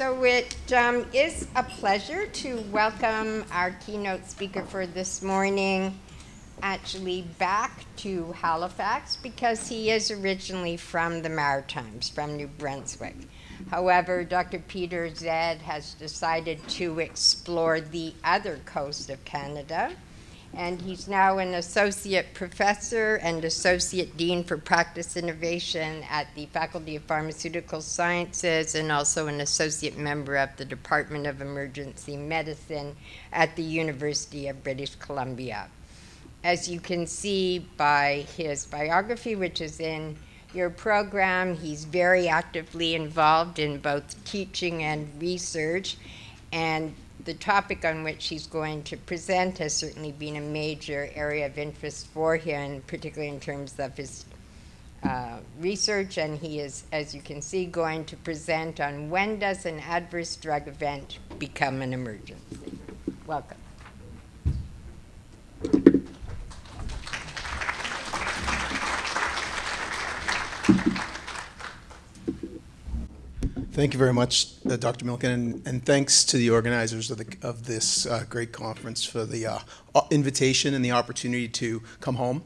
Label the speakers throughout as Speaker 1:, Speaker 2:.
Speaker 1: So it um, is a pleasure to welcome our keynote speaker for this morning, actually back to Halifax because he is originally from the Maritimes, from New Brunswick. However, Dr. Peter Zed has decided to explore the other coast of Canada and he's now an associate professor and associate dean for practice innovation at the Faculty of Pharmaceutical Sciences and also an associate member of the Department of Emergency Medicine at the University of British Columbia. As you can see by his biography, which is in your program, he's very actively involved in both teaching and research. And the topic on which he's going to present has certainly been a major area of interest for him, particularly in terms of his uh, research, and he is, as you can see, going to present on when does an adverse drug event become an emergency. Welcome.
Speaker 2: Thank you very much, uh, Dr. Milken, and, and, thanks to the organizers of, the, of this uh, great conference for the uh, invitation and the opportunity to come home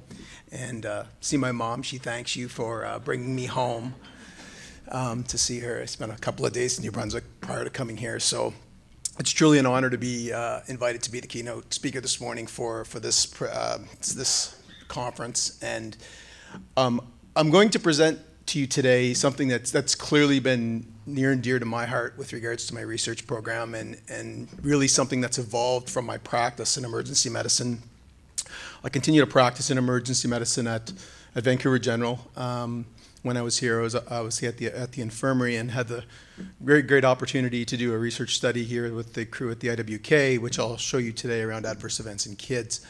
Speaker 2: and uh, see my mom. She thanks you for uh, bringing me home um, to see her. I spent a couple of days in New Brunswick prior to coming here, so it's truly an honor to be uh, invited to be the keynote speaker this morning for, for this, this conference. And um, I'm going to present to you today something that's, that's clearly been near and dear to my heart with regards to my research program and, and really something that's evolved from my practice in emergency medicine. I continue to practice in emergency medicine at, at Vancouver General. Um, when I was here, I was, was at, the, at the infirmary and had the very great opportunity to do a research study here with the crew at the IWK, which I'll show you today around adverse events in kids.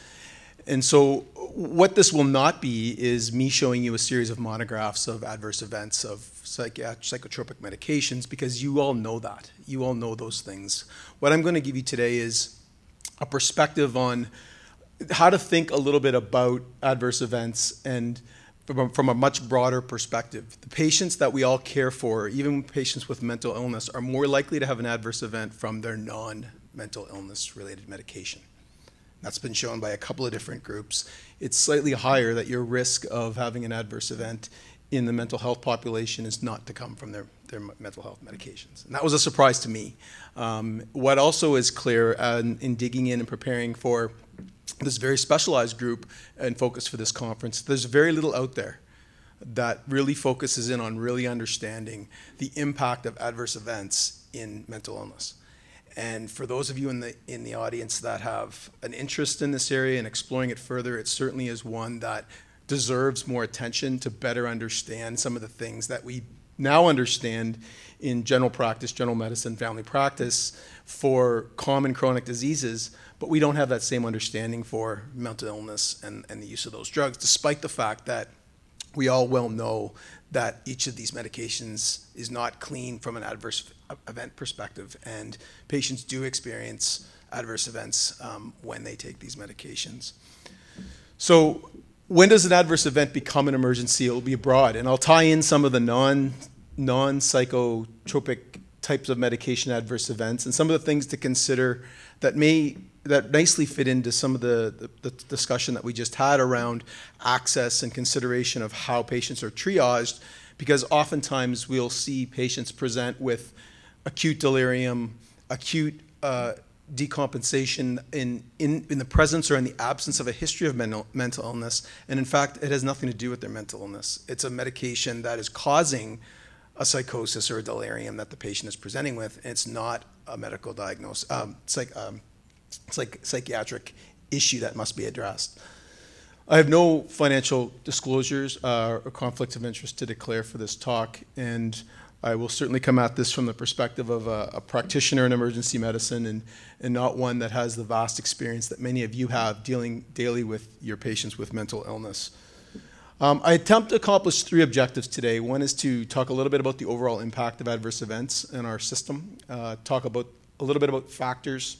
Speaker 2: And so what this will not be is me showing you a series of monographs of adverse events of psychotropic medications because you all know that. You all know those things. What I'm going to give you today is a perspective on how to think a little bit about adverse events and from a, from a, much broader perspective. The patients that we all care for, even patients with mental illness, are more likely to have an adverse event from their non-mental illness related medication. That's been shown by a couple of different groups. It's slightly higher that your risk of having an adverse event in the mental health population is not to come from their, their mental health medications. And that was a surprise to me. Um, what also is clear uh, in, in digging in and preparing for this very specialized group and focus for this conference, there's very little out there that really focuses in on really understanding the impact of adverse events in mental illness. And for those of you in the, in the audience that have an interest in this area and exploring it further, it certainly is one that deserves more attention to better understand some of the things that we now understand in general practice, general medicine, family practice for common chronic diseases, but we don't have that same understanding for mental illness and, and the use of those drugs, despite the fact that we all well know that each of these medications is not clean from an adverse event perspective, and patients do experience adverse events um, when they take these medications. So when does an adverse event become an emergency? It will be broad, and I'll tie in some of the non, non-psychotropic types of medication adverse events and some of the things to consider that may that nicely fit into some of the, the, the, discussion that we just had around access and consideration of how patients are triaged, because oftentimes we'll see patients present with acute delirium, acute uh, decompensation in, in, in the presence or in the absence of a history of mental, mental illness. And in fact, it has nothing to do with their mental illness. It's a medication that is causing a psychosis or a delirium that the patient is presenting with. And it's not a medical diagnosis, um, like um, psych, psychiatric issue that must be addressed. I have no financial disclosures uh, or conflicts of interest to declare for this talk. And I will certainly come at this from the perspective of a, a, practitioner in emergency medicine and, and not one that has the vast experience that many of you have dealing daily with your patients with mental illness. Um, I attempt to accomplish three objectives today. One is to talk a little bit about the overall impact of adverse events in our system, uh, talk about a little bit about factors,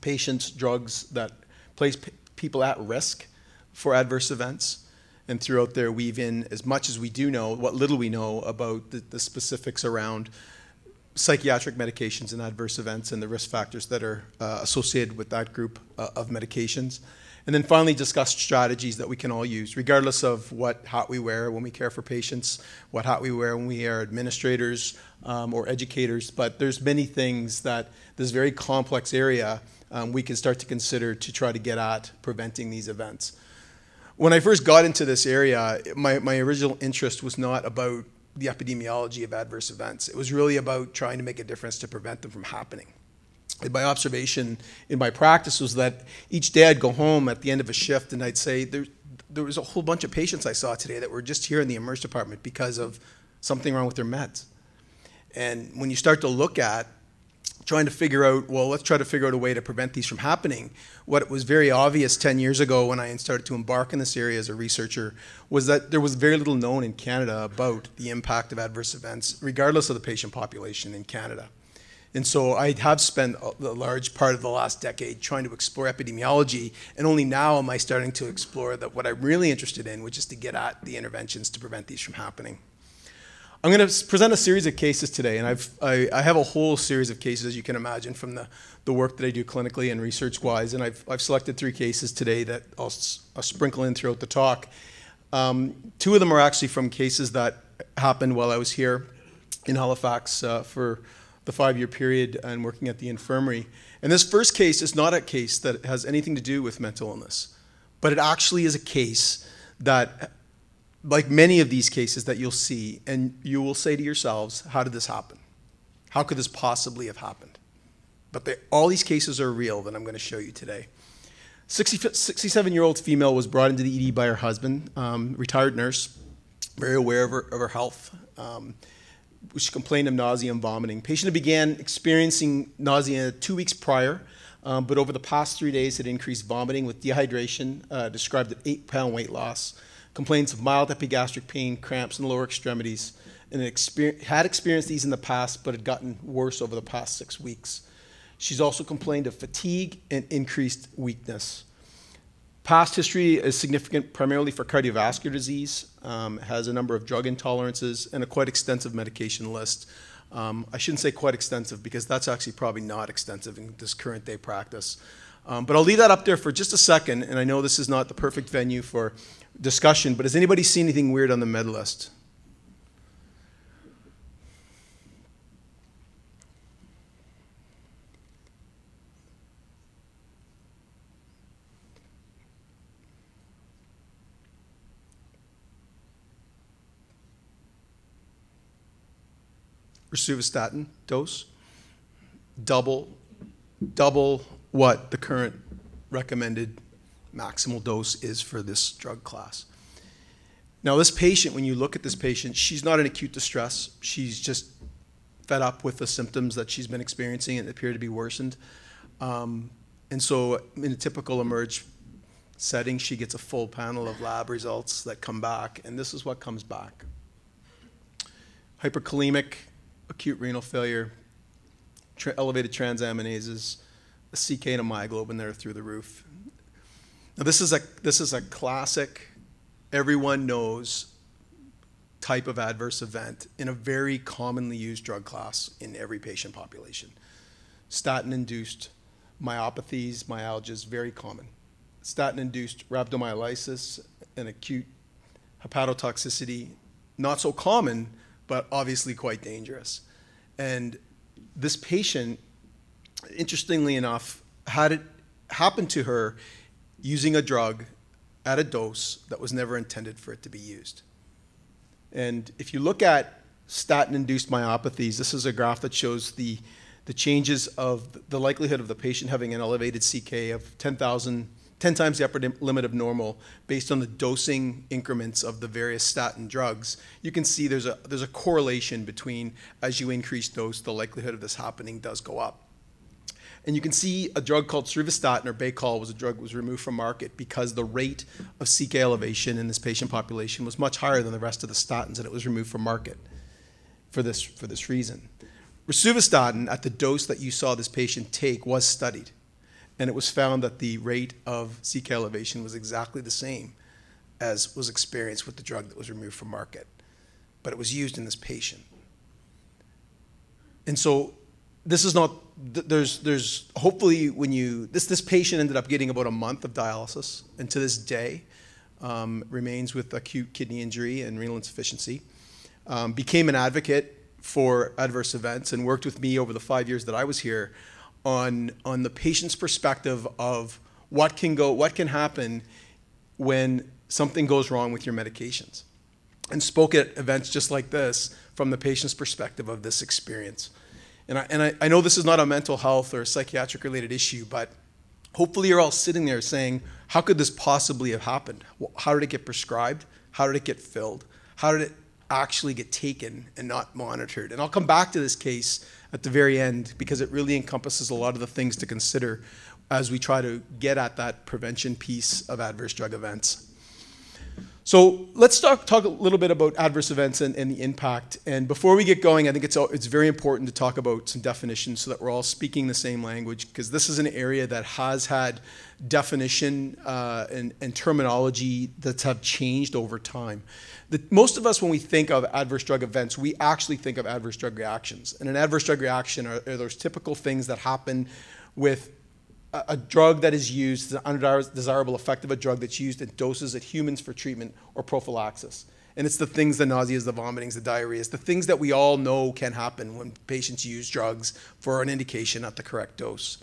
Speaker 2: patients, drugs that place people at risk for adverse events, and throughout there weave in as much as we do know, what little we know about the, the specifics around psychiatric medications and adverse events and the risk factors that are uh, associated with that group uh, of medications. And then finally, discuss strategies that we can all use, regardless of what hat we wear when we care for patients, what hat we wear when we are administrators um, or educators. But there's many things that this very complex area um, we can start to consider to try to get at preventing these events. When I first got into this area, my, my original interest was not about the epidemiology of adverse events. It was really about trying to make a difference to prevent them from happening. And my observation in my practice was that each day I'd go home at the end of a shift and I'd say, there, there was a whole bunch of patients I saw today that were just here in the emerge department because of something wrong with their meds. And when you start to look at trying to figure out, well, let's try to figure out a way to prevent these from happening. What was very obvious 10 years ago when I started to embark in this area as a researcher was that there was very little known in Canada about the impact of adverse events, regardless of the patient population in Canada. And so I have spent a large part of the last decade trying to explore epidemiology, and only now am I starting to explore that what I'm really interested in, which is to get at the interventions to prevent these from happening. I'm going to present a series of cases today, and I've, I, I, have a whole series of cases, as you can imagine, from the, the work that I do clinically and research-wise, and I've, I've selected three cases today that I'll, I'll sprinkle in throughout the talk. Um, two of them are actually from cases that happened while I was here in Halifax uh, for the five-year period and working at the infirmary. And this first case is not a case that has anything to do with mental illness, but it actually is a case that like many of these cases that you'll see, and you will say to yourselves, how did this happen? How could this possibly have happened? But they, all these cases are real that I'm going to show you today. 67 year old female was brought into the ED by her husband, um, retired nurse, very aware of her, of her health. Um, she complained of nausea and vomiting. Patient began experiencing nausea two weeks prior, um, but over the past three days had increased vomiting with dehydration, uh, described an eight pound weight loss complains of mild epigastric pain, cramps in lower extremities, and had experienced these in the past, but had gotten worse over the past six weeks. She's also complained of fatigue and increased weakness. Past history is significant primarily for cardiovascular disease, um, has a number of drug intolerances, and a quite extensive medication list. Um, I shouldn't say quite extensive because that's actually probably not extensive in this current day practice. Um, but I'll leave that up there for just a second, and I know this is not the perfect venue for discussion, but has anybody seen anything weird on the med list? Dose, double, double what the current recommended maximal dose is for this drug class. Now, this patient, when you look at this patient, she's not in acute distress. She's just fed up with the symptoms that she's been experiencing and appear to be worsened. Um, and so, in a typical emerge setting, she gets a full panel of lab results that come back, and this is what comes back hyperkalemic, acute renal failure, tra elevated transaminases, CK and a myoglobin that are through the roof. Now, this is a, this is a classic, everyone knows type of adverse event in a very commonly used drug class in every patient population. Statin-induced myopathies, myalgias, very common. Statin-induced rhabdomyolysis and acute hepatotoxicity, not so common, but obviously quite dangerous. And this patient, interestingly enough, had it happened to her using a drug at a dose that was never intended for it to be used. And if you look at statin-induced myopathies, this is a graph that shows the, the changes of the likelihood of the patient having an elevated CK of 10,000, 10 times the upper limit of normal based on the dosing increments of the various statin drugs. You can see there's a, there's a correlation between as you increase dose, the likelihood of this happening does go up. And you can see a drug called Rosuvastatin or Baycol was a drug that was removed from market because the rate of CK elevation in this patient population was much higher than the rest of the statins and it was removed from market for this, for this reason. Rosuvastatin at the dose that you saw this patient take was studied and it was found that the rate of CK elevation was exactly the same as was experienced with the drug that was removed from market, but it was used in this patient. And so this is not, there's, there's hopefully when you, this, this patient ended up getting about a month of dialysis, and to this day um, remains with acute kidney injury and renal insufficiency. Um, became an advocate for adverse events and worked with me over the five years that I was here on, on the patient's perspective of what can go, what can happen when something goes wrong with your medications. And spoke at events just like this from the patient's perspective of this experience. And I, and I, I know this is not a mental health or psychiatric related issue, but hopefully you're all sitting there saying, how could this possibly have happened? How did it get prescribed? How did it get filled? How did it actually get taken and not monitored? And I'll come back to this case at the very end because it really encompasses a lot of the things to consider as we try to get at that prevention piece of adverse drug events. So let's talk, talk a little bit about adverse events and, and, the impact. And before we get going, I think it's, it's very important to talk about some definitions so that we're all speaking the same language, because this is an area that has had definition uh, and, and, terminology that have changed over time. The, most of us, when we think of adverse drug events, we actually think of adverse drug reactions. And an adverse drug reaction are, are those typical things that happen with a drug that is used, the undesirable effect of a drug that's used in doses at humans for treatment or prophylaxis. And it's the things, the nauseas, the vomitings, the diarrheas, the things that we all know can happen when patients use drugs for an indication at the correct dose.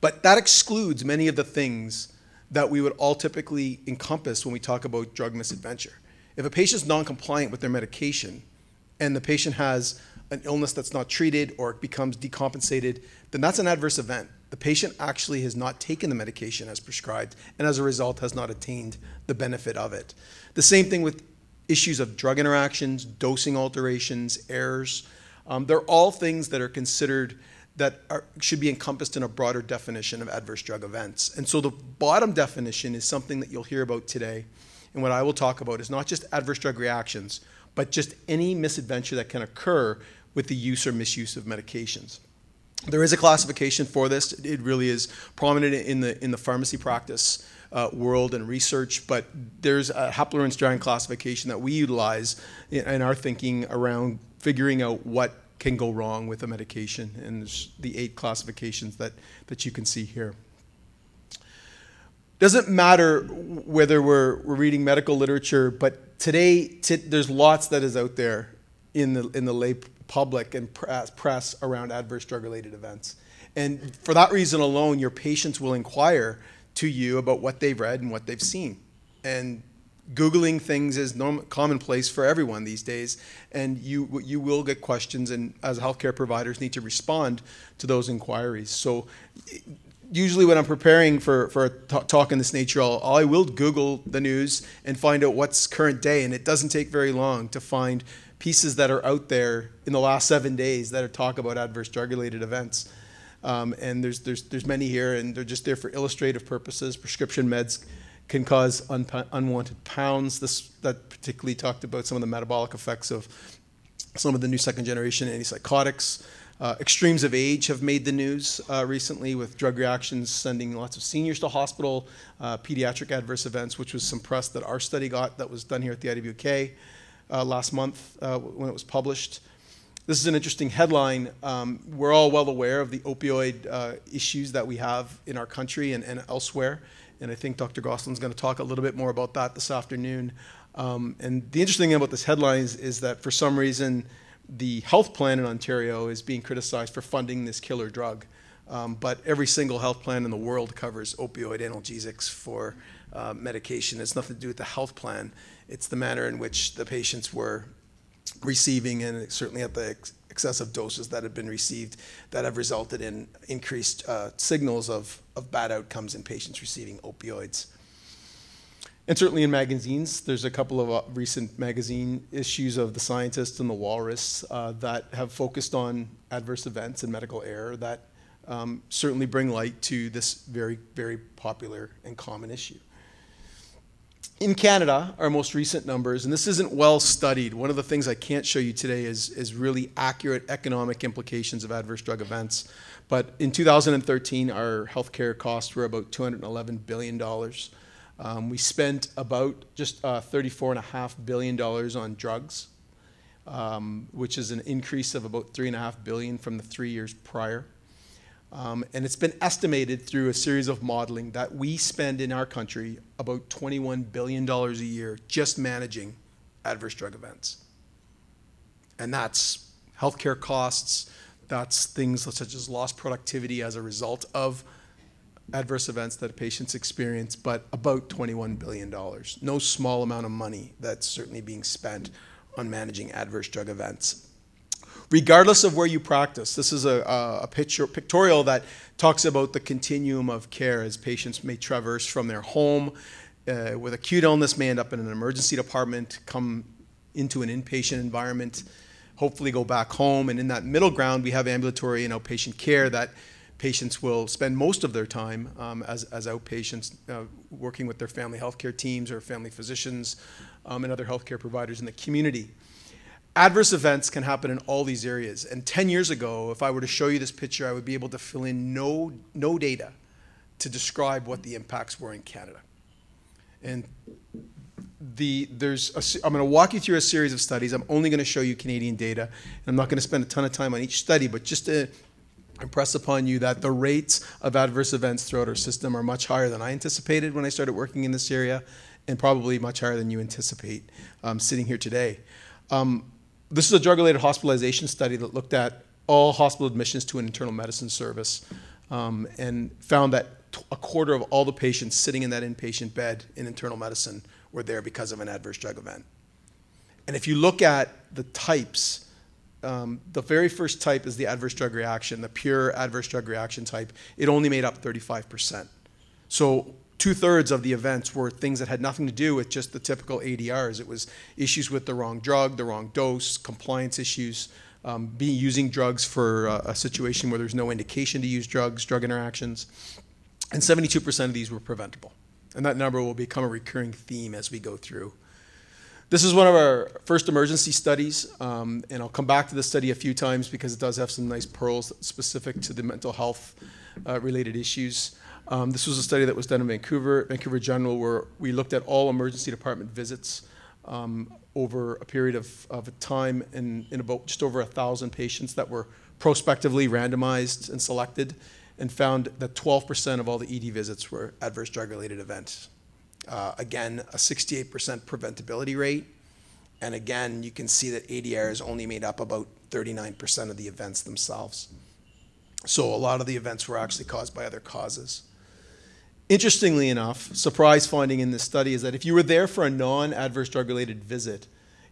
Speaker 2: But that excludes many of the things that we would all typically encompass when we talk about drug misadventure. If a patient's non-compliant with their medication and the patient has an illness that's not treated or it becomes decompensated, then that's an adverse event the patient actually has not taken the medication as prescribed and as a result has not attained the benefit of it. The same thing with issues of drug interactions, dosing alterations, errors. Um, they're all things that are considered that are, should be encompassed in a broader definition of adverse drug events. And so the bottom definition is something that you'll hear about today. And what I will talk about is not just adverse drug reactions, but just any misadventure that can occur with the use or misuse of medications. There is a classification for this. It really is prominent in the in the pharmacy practice uh, world and research, but there's a Strand classification that we utilize in, in, our thinking around figuring out what can go wrong with a medication, and there's the eight classifications that that you can see here. Doesn't matter whether we're, we're reading medical literature, but today there's lots that is out there in the in the lay public and uh, press around adverse drug related events. And for that reason alone, your patients will inquire to you about what they've read and what they've seen. And Googling things is norm- commonplace for everyone these days, and you you will get questions, and as healthcare providers, need to respond to those inquiries. So, usually when I'm preparing for for a talk in this nature, I'll, I will Google the news and find out what's current day, and it doesn't take very long to find pieces that are out there in the last seven days that are talk about adverse drug-related events. Um, and there's, there's, there's many here, and they're just there for illustrative purposes. Prescription meds can cause un unwanted pounds. This that particularly talked about some of the metabolic effects of some of the new second generation antipsychotics. Uh, extremes of age have made the news uh, recently with drug reactions sending lots of seniors to hospital, uh, pediatric adverse events, which was some press that our study got that was done here at the IWK uh, last month uh, when it was published. This is an interesting headline. Um, we're all well aware of the opioid uh, issues that we have in our country and, and elsewhere. And I think Dr. Gosselin's going to talk a little bit more about that this afternoon. Um, and the interesting thing about this headline is, is, that for some reason, the health plan in Ontario is being criticized for funding this killer drug. Um, but every single health plan in the world covers opioid analgesics for uh, medication. It's nothing to do with the health plan. It's the manner in which the patients were receiving, and certainly at the ex excessive doses that have been received, that have resulted in increased uh, signals of, of bad outcomes in patients receiving opioids. And certainly in magazines, there's a couple of uh, recent magazine issues of The Scientist and The Walrus uh, that have focused on adverse events and medical error that um, certainly bring light to this very, very popular and common issue in Canada, our most recent numbers, and this isn't well studied, one of the things I can't show you today is, is really accurate economic implications of adverse drug events. But in 2013, our healthcare costs were about $211 billion. Um, we spent about just uh, $34.5 billion on drugs. um, which is an increase of about 3.5 billion from the three years prior. Um, and it's been estimated through a series of modeling that we spend in our country about $21 billion a year just managing adverse drug events. And that's healthcare costs, that's things such as lost productivity as a result of adverse events that patients experience, but about $21 billion. No small amount of money that's certainly being spent on managing adverse drug events. Regardless of where you practice, this is a, a picture, pictorial that talks about the continuum of care as patients may traverse from their home uh, with acute illness, may end up in an emergency department, come into an inpatient environment, hopefully go back home. And in that middle ground, we have ambulatory and outpatient care that patients will spend most of their time um, as, as outpatients uh, working with their family healthcare teams or family physicians um, and other healthcare providers in the community. Adverse events can happen in all these areas. And 10 years ago, if I were to show you this picture, I would be able to fill in no, no data to describe what the impacts were in Canada. And the, there's a, I'm going to walk you through a series of studies. I'm only going to show you Canadian data. And I'm not going to spend a ton of time on each study, but just to impress upon you that the rates of adverse events throughout our system are much higher than I anticipated when I started working in this area, and probably much higher than you anticipate um, sitting here today. Um, this is a drug-related hospitalization study that looked at all hospital admissions to an internal medicine service um, and found that a quarter of all the patients sitting in that inpatient bed in internal medicine were there because of an adverse drug event. And if you look at the types um, the very first type is the adverse drug reaction, the pure adverse drug reaction type. It only made up 35%. So two thirds of the events were things that had nothing to do with just the typical ADRs. It was issues with the wrong drug, the wrong dose, compliance issues, um, be using drugs for uh, a situation where there's no indication to use drugs, drug interactions. And 72% of these were preventable. And that number will become a recurring theme as we go through. This is one of our first emergency studies, um, and I'll come back to this study a few times because it does have some nice pearls specific to the mental health uh, related issues. Um, this was a study that was done in Vancouver, Vancouver General, where we looked at all emergency department visits um, over a period of, of time in, in about just over a thousand patients that were prospectively randomized and selected and found that 12% of all the ED visits were adverse drug related events. Uh, again, a 68% preventability rate. And again, you can see that ADRs only made up about 39% of the events themselves. So a lot of the events were actually caused by other causes. Interestingly enough, surprise finding in this study is that if you were there for a non-adverse drug-related visit,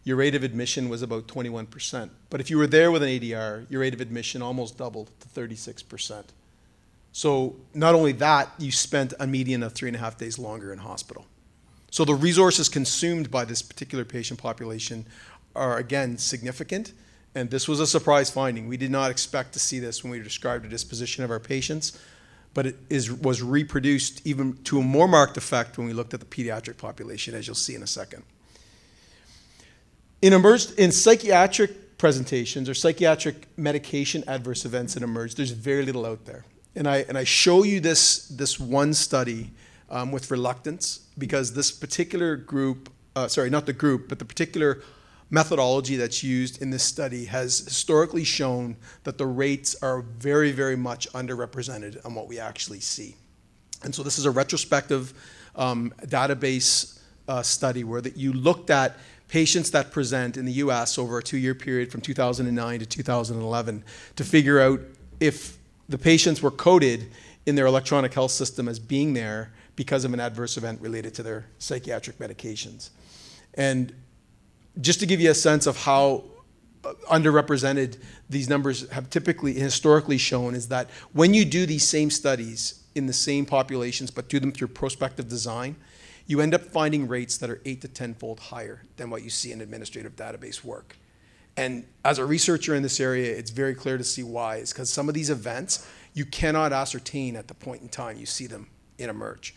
Speaker 2: your rate of admission was about 21%. But if you were there with an ADR, your rate of admission almost doubled to 36%. So not only that, you spent a median of three and a half days longer in hospital. So the resources consumed by this particular patient population are again significant. And this was a surprise finding. We did not expect to see this when we described the disposition of our patients, but it is, was reproduced even to a more marked effect when we looked at the pediatric population, as you'll see in a second. In, emerged, in psychiatric presentations or psychiatric medication adverse events that emerge, there's very little out there. And I, and I show you this, this one study um, with reluctance because this particular group, uh, sorry, not the group, but the particular methodology that's used in this study has historically shown that the rates are very, very much underrepresented on what we actually see. And so this is a retrospective um, database uh, study where that you looked at patients that present in the US over a two year period from 2009 to 2011 to figure out if the patients were coded in their electronic health system as being there because of an adverse event related to their psychiatric medications. And just to give you a sense of how uh, underrepresented these numbers have typically historically shown is that when you do these same studies in the same populations but do them through prospective design, you end up finding rates that are eight to tenfold higher than what you see in administrative database work. And as a researcher in this area, it's very clear to see why. Is because some of these events you cannot ascertain at the point in time you see them in emerge.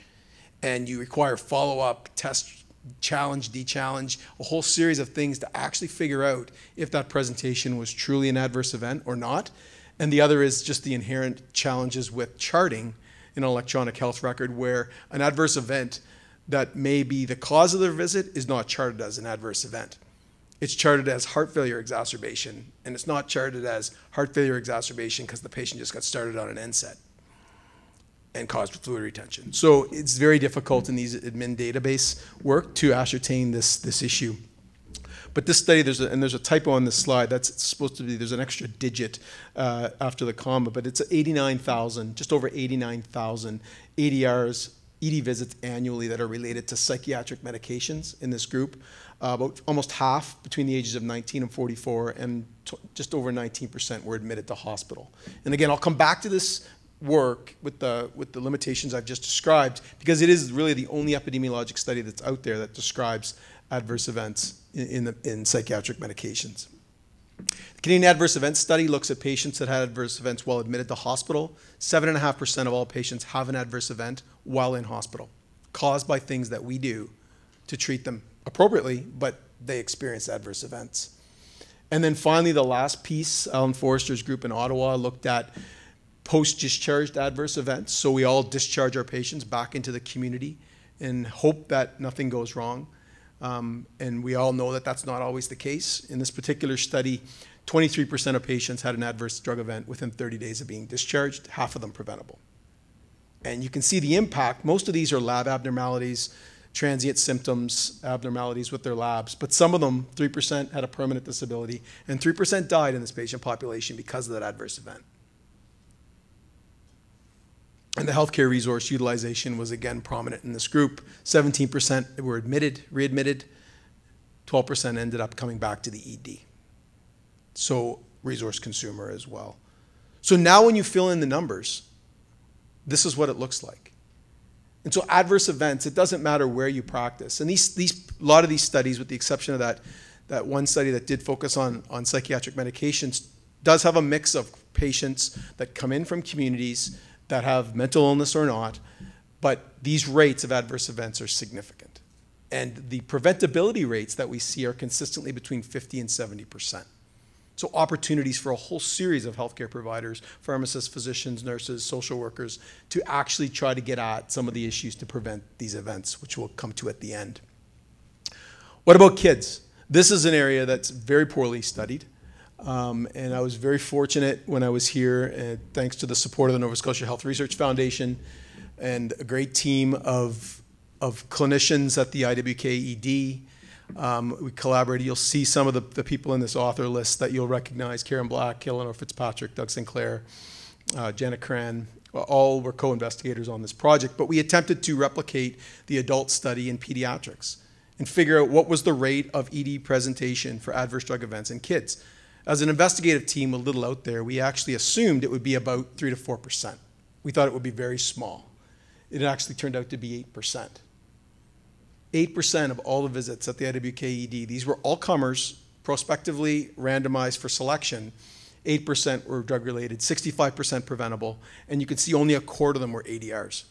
Speaker 2: And you require follow up, test, challenge, de challenge, a whole series of things to actually figure out if that presentation was truly an adverse event or not. And the other is just the inherent challenges with charting in an electronic health record where an adverse event that may be the cause of their visit is not charted as an adverse event. it's charted as heart failure exacerbation, and it's not charted as heart failure exacerbation because the patient just got started on an NSAID and caused fluid retention. So it's very difficult in these admin database work to ascertain this, this issue. But this study, there's a, and there's a typo on this slide. That's supposed to be there's an extra digit uh, after the comma, but it's 89,000, just over 89,000 ADRs, ED visits annually that are related to psychiatric medications in this group. Uh, about almost half between the ages of 19 and 44, and just over 19% were admitted to hospital. And again, I'll come back to this work with the with the limitations I've just described because it is really the only epidemiologic study that's out there that describes adverse events in, in, the, in psychiatric medications. The Canadian Adverse Events Study looks at patients that had adverse events while admitted to hospital. 7.5% of all patients have an adverse event while in hospital, caused by things that we do to treat them appropriately, but they experience adverse events. And then finally, the last piece, Alan Forster's group in Ottawa looked at post-discharged adverse events. So we all discharge our patients back into the community and hope that nothing goes wrong. Um, and we all know that that's not always the case. In this particular study, 23% of patients had an adverse drug event within 30 days of being discharged, half of them preventable. And you can see the impact. Most of these are lab abnormalities, transient symptoms, abnormalities with their labs, but some of them, 3% had a permanent disability, and 3% died in this patient population because of that adverse event. And the healthcare resource utilization was again prominent in this group. 17% were admitted, readmitted. 12% ended up coming back to the ED. So resource consumer as well. So now when you fill in the numbers, this is what it looks like. And so adverse events, it doesn't matter where you practice. And these, these, a lot of these studies, with the exception of that, that one study that did focus on, on psychiatric medications, does have a mix of patients that come in from communities that have mental illness or not, but these rates of adverse events are significant. And the preventability rates that we see are consistently between 50 and 70 percent. So opportunities for a whole series of healthcare providers, pharmacists, physicians, nurses, social workers, to actually try to get at some of the issues to prevent these events, which we'll come to at the end. What about kids? This is an area that's very poorly studied. Um, and I was very fortunate when I was here, and thanks to the support of the Nova Scotia Health Research Foundation and a great team of, of clinicians at the IWK-ED. Um, we collaborated. You'll see some of the, the people in this author list that you'll recognize, Karen Black, Eleanor Fitzpatrick, Doug Sinclair, uh, Janet Curran, all were co-investigators on this project, but we attempted to replicate the adult study in pediatrics and figure out what was the rate of ED presentation for adverse drug events in kids. As an investigative team, a little out there, we actually assumed it would be about 3 to 4%. We thought it would be very small. It actually turned out to be 8%. 8% of all the visits at the IWKED, these were all comers, prospectively randomized for selection. 8% were drug related, 65% preventable, and you can see only a quarter of them were ADRs.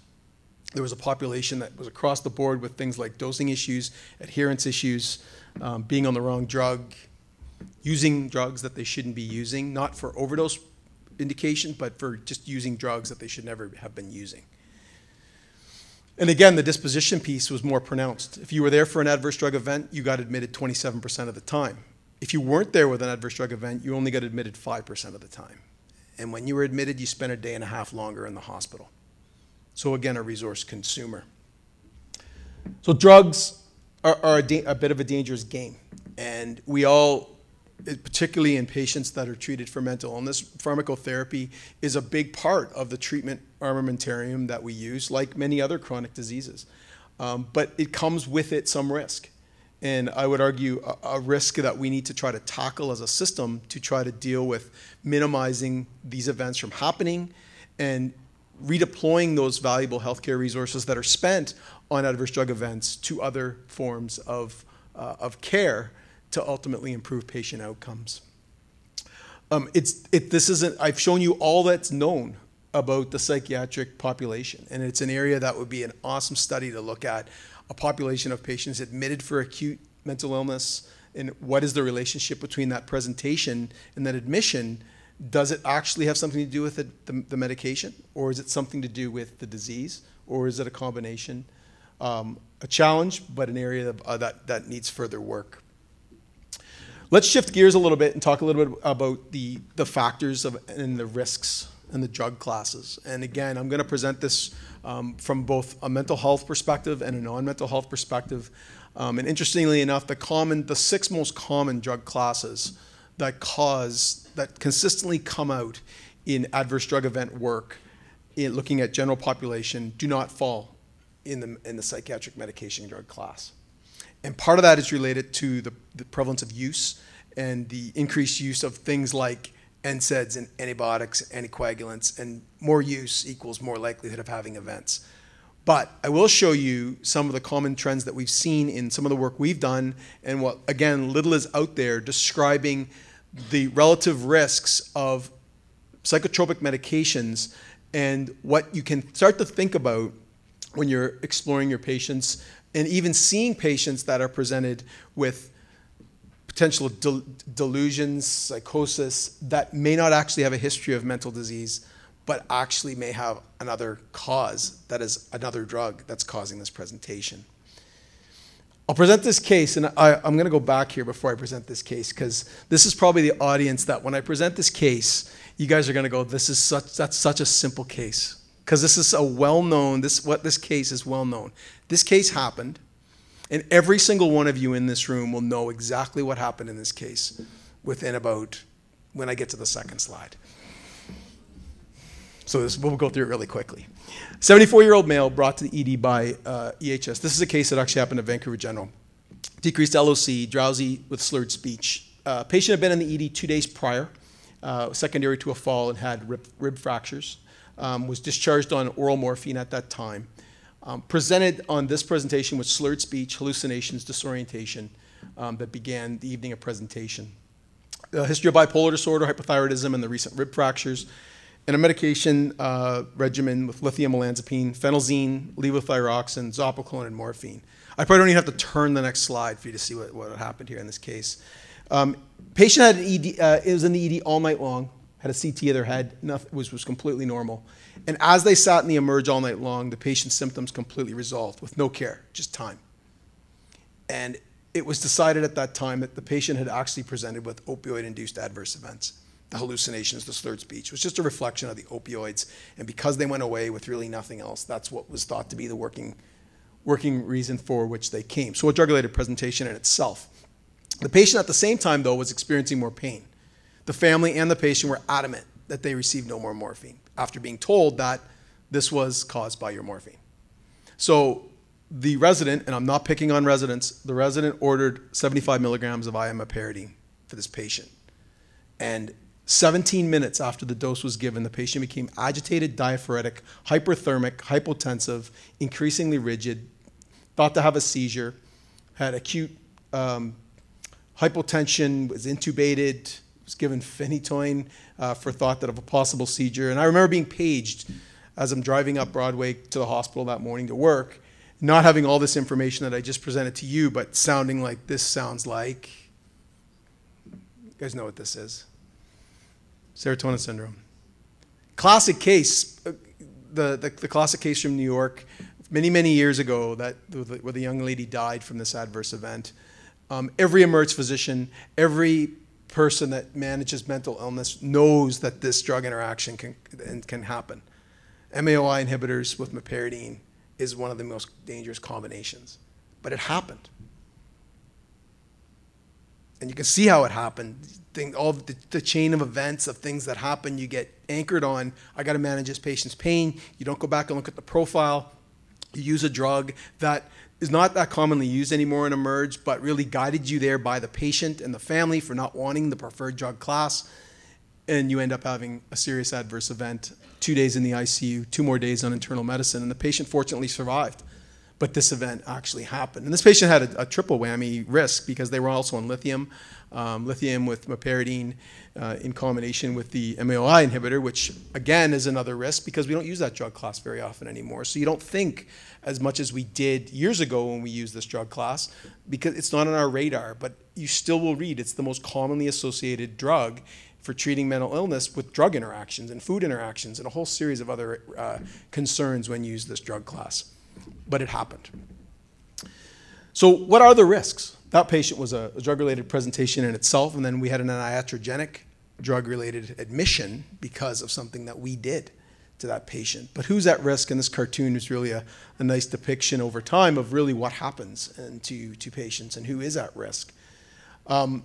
Speaker 2: There was a population that was across the board with things like dosing issues, adherence issues, um, being on the wrong drug, using drugs that they shouldn't be using, not for overdose indication, but for just using drugs that they should never have been using. And again, the disposition piece was more pronounced. If you were there for an adverse drug event, you got admitted 27% of the time. If you weren't there with an adverse drug event, you only got admitted 5% of the time. And when you were admitted, you spent a day and a half longer in the hospital. So again, a resource consumer. So drugs are, are a, a bit of a dangerous game. And we all particularly in patients that are treated for mental illness, pharmacotherapy is a big part of the treatment armamentarium that we use, like many other chronic diseases. Um, but it comes with it some risk. And I would argue a, a, risk that we need to try to tackle as a system to try to deal with minimizing these events from happening and redeploying those valuable healthcare resources that are spent on adverse drug events to other forms of, uh, of care to ultimately improve patient outcomes. Um, it's, it, this isn't, I've shown you all that's known about the psychiatric population, and it's an area that would be an awesome study to look at a population of patients admitted for acute mental illness and what is the relationship between that presentation and that admission? Does it actually have something to do with the, the, the, medication or is it something to do with the disease or is it a combination? Um, a challenge but an area of, uh, that, that needs further work let's shift gears a little bit and talk a little bit about the, the factors of, and the risks and the drug classes. And again, I'm going to present this um, from both a mental health perspective and a non-mental health perspective. Um, and interestingly enough, the common, the six most common drug classes that cause, that consistently come out in adverse drug event work, in looking at general population, do not fall in the, in the psychiatric medication drug class. And part of that is related to the, the prevalence of use and the increased use of things like NSAIDs and antibiotics, anticoagulants, and more use equals more likelihood of having events. But I will show you some of the common trends that we've seen in some of the work we've done and what, again, little is out there describing the relative risks of psychotropic medications and what you can start to think about when you're exploring your patients and even seeing patients that are presented with potential del delusions, psychosis that may not actually have a history of mental disease but actually may have another cause that is another drug that's causing this presentation. I'll present this case, and I, am going to go back here before I present this case because this is probably the audience that when I present this case, you guys are going to go, "This is such that's such a simple case," because this is a well-known. This what this case is well known. This case happened, and every single one of you in this room will know exactly what happened in this case within about when I get to the second slide. So this, we'll go through it really quickly. 74-year-old male brought to the ED by uh, EHS. This is a case that actually happened at Vancouver General. Decreased LOC, drowsy with slurred speech. Uh, patient had been in the ED two days prior, uh, secondary to a fall, and had rib, rib fractures. Um, was discharged on oral morphine at that time. Um, presented on this presentation with slurred speech, hallucinations, disorientation um, that began the evening of presentation. A history of bipolar disorder, hypothyroidism, and the recent rib fractures and a medication uh, regimen with lithium olanzapine, phenelzine, levothyroxine, zopiclone, and morphine. I probably don't even have to turn the next slide for you to see what, what happened here in this case. Um, patient had an ED, uh, it was in the ED all night long, had a CT of their head, nothing, was, was completely normal. And as they sat in the emerge all night long, the patient's symptoms completely resolved with no care, just time. And it was decided at that time that the patient had actually presented with opioid-induced adverse events the hallucinations, the slurred speech. Was just a reflection of the opioids. And because they went away with really nothing else, that's what was thought to be the working, working reason for which they came. So a drug-related presentation in itself. The patient at the same time, though, was experiencing more pain. The family and the patient were adamant that they received no more morphine after being told that this was caused by your morphine. So the resident, and I'm not picking on residents, the resident ordered 75 milligrams of meperidine for this patient. And 17 minutes after the dose was given, the patient became agitated, diaphoretic, hyperthermic, hypotensive, increasingly rigid, thought to have a seizure, had acute um, hypotension, was intubated, was given phenytoin uh, for thought that of a possible seizure. And I remember being paged as I'm driving up Broadway to the hospital that morning to work, not having all this information that I just presented to you, but sounding like this sounds like. You guys know what this is serotonin syndrome. Classic case, uh, the, the, the, classic case from New York, many, many years ago, that, where the young lady died from this adverse event. Um, every emerge physician, every person that manages mental illness knows that this drug interaction can, can happen. MAOI inhibitors with meperidine is one of the most dangerous combinations, but it happened. And you can see how it happened thing, all the, the, chain of events of things that happen, you get anchored on, I got to manage this patient's pain. You don't go back and look at the profile. You use a drug that is not that commonly used anymore in Emerge, but really guided you there by the patient and the family for not wanting the preferred drug class. And you end up having a serious adverse event, two days in the ICU, two more days on internal medicine, and the patient fortunately survived but this event actually happened. And this patient had a, a triple whammy risk because they were also on lithium, um, lithium with meperidine uh, in combination with the MAOI inhibitor, which again is another risk because we don't use that drug class very often anymore. So you don't think as much as we did years ago when we used this drug class because it's not on our radar, but you still will read it's the most commonly associated drug for treating mental illness with drug interactions and food interactions and a whole series of other uh, concerns when you use this drug class but it happened. So, what are the risks That patient was a, drug-related presentation in itself, and then we had an iatrogenic drug-related admission because of something that we did to that patient. But who's at risk? And this cartoon is really a, a nice depiction over time of really what happens and to, to patients and who is at risk. Um,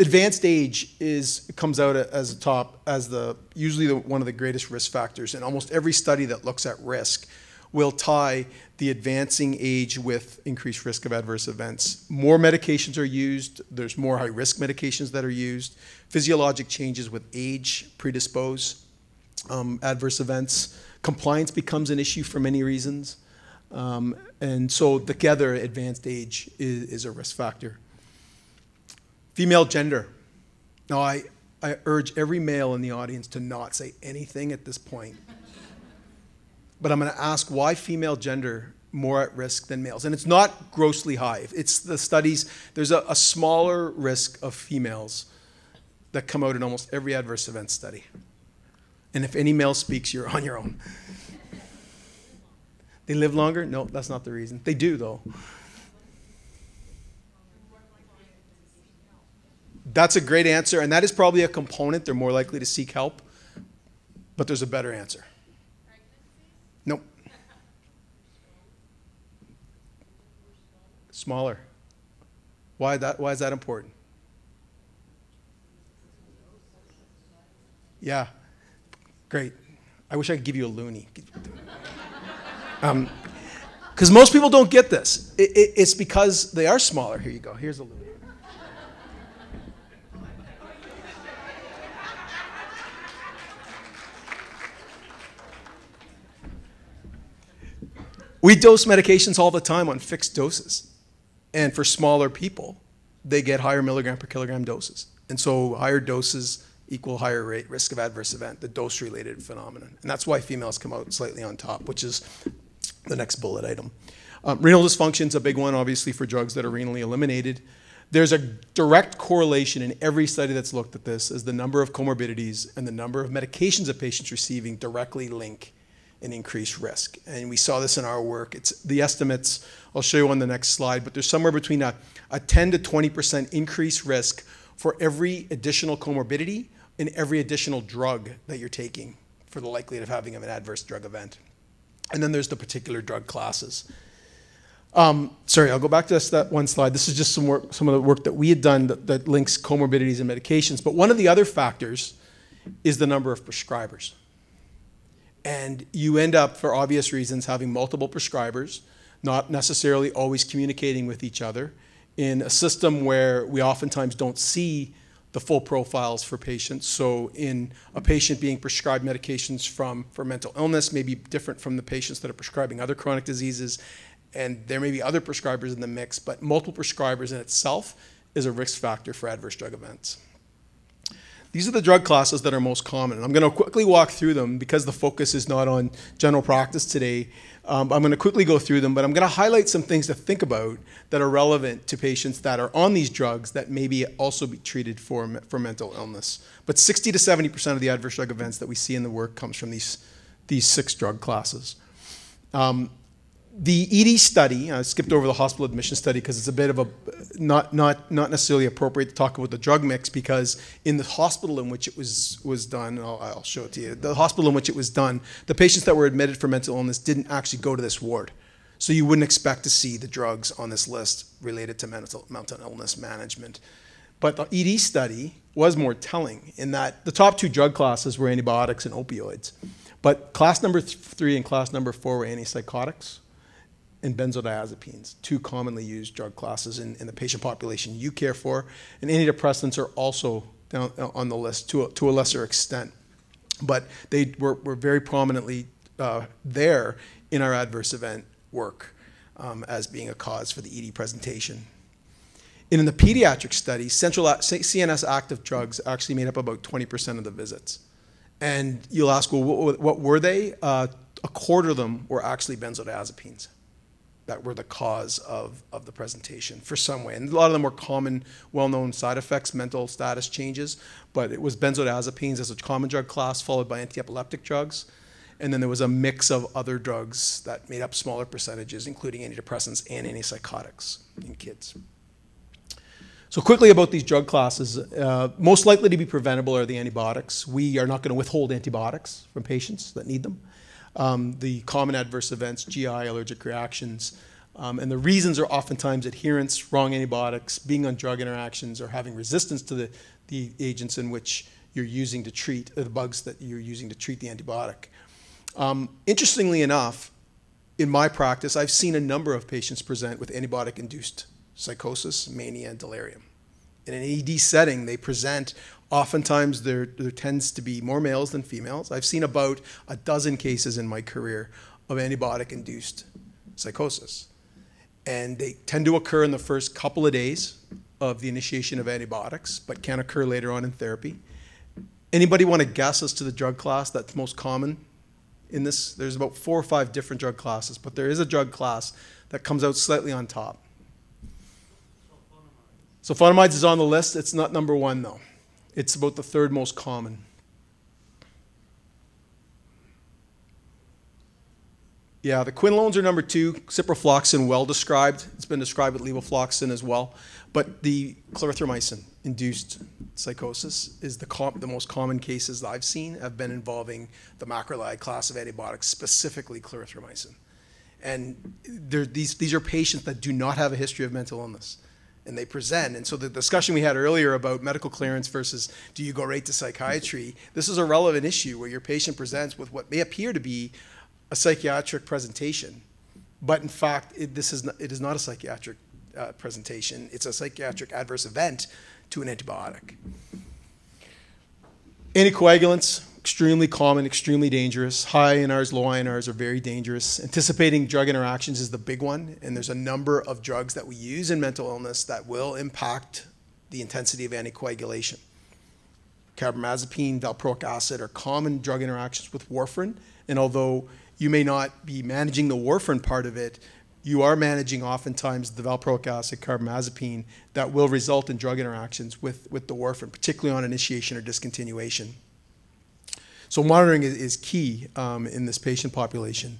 Speaker 2: advanced age is comes out as a top as the usually the, one of the greatest risk factors, and almost every study that looks at risk will tie the advancing age with increased risk of adverse events. More medications are used. There's more high risk medications that are used. Physiologic changes with age predispose um, adverse events. Compliance becomes an issue for many reasons. Um, and so together, advanced age is, is a risk factor. Female gender. Now, I, I urge every male in the audience to not say anything at this point. But I'm going to ask why female gender more at risk than males. And it's not grossly high. It's the studies, there's a, a smaller risk of females that come out in almost every adverse event study. And if any male speaks, you're on your own. They live longer? No, that's not the reason. They do, though. That's a great answer, and that is probably a component. They're more likely to seek help, but there's a better answer. Nope. Smaller. Why, that, why is that important? Yeah, great. I wish I could give you a loonie. Because um, most people don't get this. It, it, it's because they are smaller. Here you go. Here's a loonie. We dose medications all the time on fixed doses. And for smaller people, they get higher milligram per kilogram doses. And so higher doses equal higher rate risk of adverse event, the dose related phenomenon. And that's why females come out slightly on top, which is the next bullet item. Um, renal dysfunction is a big one, obviously, for drugs that are renally eliminated. There's a direct correlation in every study that's looked at this as the number of comorbidities and the number of medications a patient's receiving directly link an increased risk. And we saw this in our work. It's the estimates, I'll show you on the next slide, but there's somewhere between a, a 10 to 20% increased risk for every additional comorbidity and every additional drug that you're taking for the likelihood of having an adverse drug event. And then there's the particular drug classes. Um, sorry, I'll go back to this, that one slide. This is just some work, some of the work that we had done that, that links comorbidities and medications. But one of the other factors is the number of prescribers. And you end up, for obvious reasons, having multiple prescribers, not necessarily always communicating with each other, in a system where we oftentimes don't see the full profiles for patients. So, in a patient being prescribed medications from for mental illness, may be different from the patients that are prescribing other chronic diseases, and there may be other prescribers in the mix, but multiple prescribers in itself is a risk factor for adverse drug events. These are the drug classes that are most common. I'm going to quickly walk through them because the focus is not on general practice today. Um, I'm going to quickly go through them, but I'm going to highlight some things to think about that are relevant to patients that are on these drugs that maybe also be treated for, for mental illness. But 60 to 70% of the adverse drug events that we see in the work comes from these, these six drug classes. Um, the ED study, I skipped over the hospital admission study because it's a bit of a not, not, not necessarily appropriate to talk about the drug mix because in the hospital in which it was, was done, I'll, I'll show it to you, the hospital in which it was done, the patients that were admitted for mental illness didn't actually go to this ward. So you wouldn't expect to see the drugs on this list related to mental, mental illness management. But the ED study was more telling in that the top two drug classes were antibiotics and opioids. But class number three and class number four were antipsychotics and benzodiazepines, two commonly used drug classes in, in the patient population you care for. And antidepressants are also down uh, on the list to a, to a lesser extent. But they were, were very prominently uh, there in our adverse event work um, as being a cause for the ED presentation. And in the pediatric study, central CNS active drugs actually made up about 20% of the visits. And you'll ask, well, what, what were they? Uh, a quarter of them were actually benzodiazepines that were the cause of, of the presentation for some way. And a lot of them were common, well-known side effects, mental status changes, but it was benzodiazepines as a common drug class, followed by anti-epileptic drugs. and then there was a mix of other drugs that made up smaller percentages, including antidepressants and antipsychotics in kids. So quickly about these drug classes, uh, most likely to be preventable are the antibiotics. We are not going to withhold antibiotics from patients that need them. Um, the common adverse events, GI, allergic reactions, um, and the reasons are oftentimes adherence, wrong antibiotics, being on drug interactions, or having resistance to the, the agents in which you're using to treat, the bugs that you're using to treat the antibiotic. Um, interestingly enough, in my practice, I've seen a number of patients present with antibiotic induced psychosis, mania, and delirium. In an ED setting, they present, oftentimes there, there tends to be more males than females. I've seen about a dozen cases in my career of antibiotic induced psychosis. And they tend to occur in the first couple of days of the initiation of antibiotics, but can occur later on in therapy. Anybody want to guess as to the drug class that's most common in this? There's about four or five different drug classes, but there is a drug class that comes out slightly on top. Sulfonamides is on the list. It's not number one, though. It's about the third most common. Yeah, the quinolones are number two. Ciprofloxacin, well described. It's been described with levofloxacin as well. But the clarithromycin-induced psychosis is the, the most common cases that I've seen have been involving the macrolide class of antibiotics, specifically clarithromycin. And these, these are patients that do not have a history of mental illness and they present. And so the discussion we had earlier about medical clearance versus do you go right to psychiatry, this is a relevant issue where your patient presents with what may appear to be a psychiatric presentation, but in fact, it, this is not, it is not a psychiatric uh, presentation. It's a psychiatric adverse event to an antibiotic. Anticoagulants, extremely common, extremely dangerous. High INRs, low INRs are very dangerous. Anticipating drug interactions is the big one, and there's a number of drugs that we use in mental illness that will impact the intensity of anticoagulation. Carbamazepine, valproic acid are common drug interactions with warfarin, and although you may not be managing the warfarin part of it, you are managing oftentimes the valproic acid, carbamazepine, that will result in drug interactions with, with the warfarin, particularly on initiation or discontinuation. So monitoring is, is key um, in this patient population.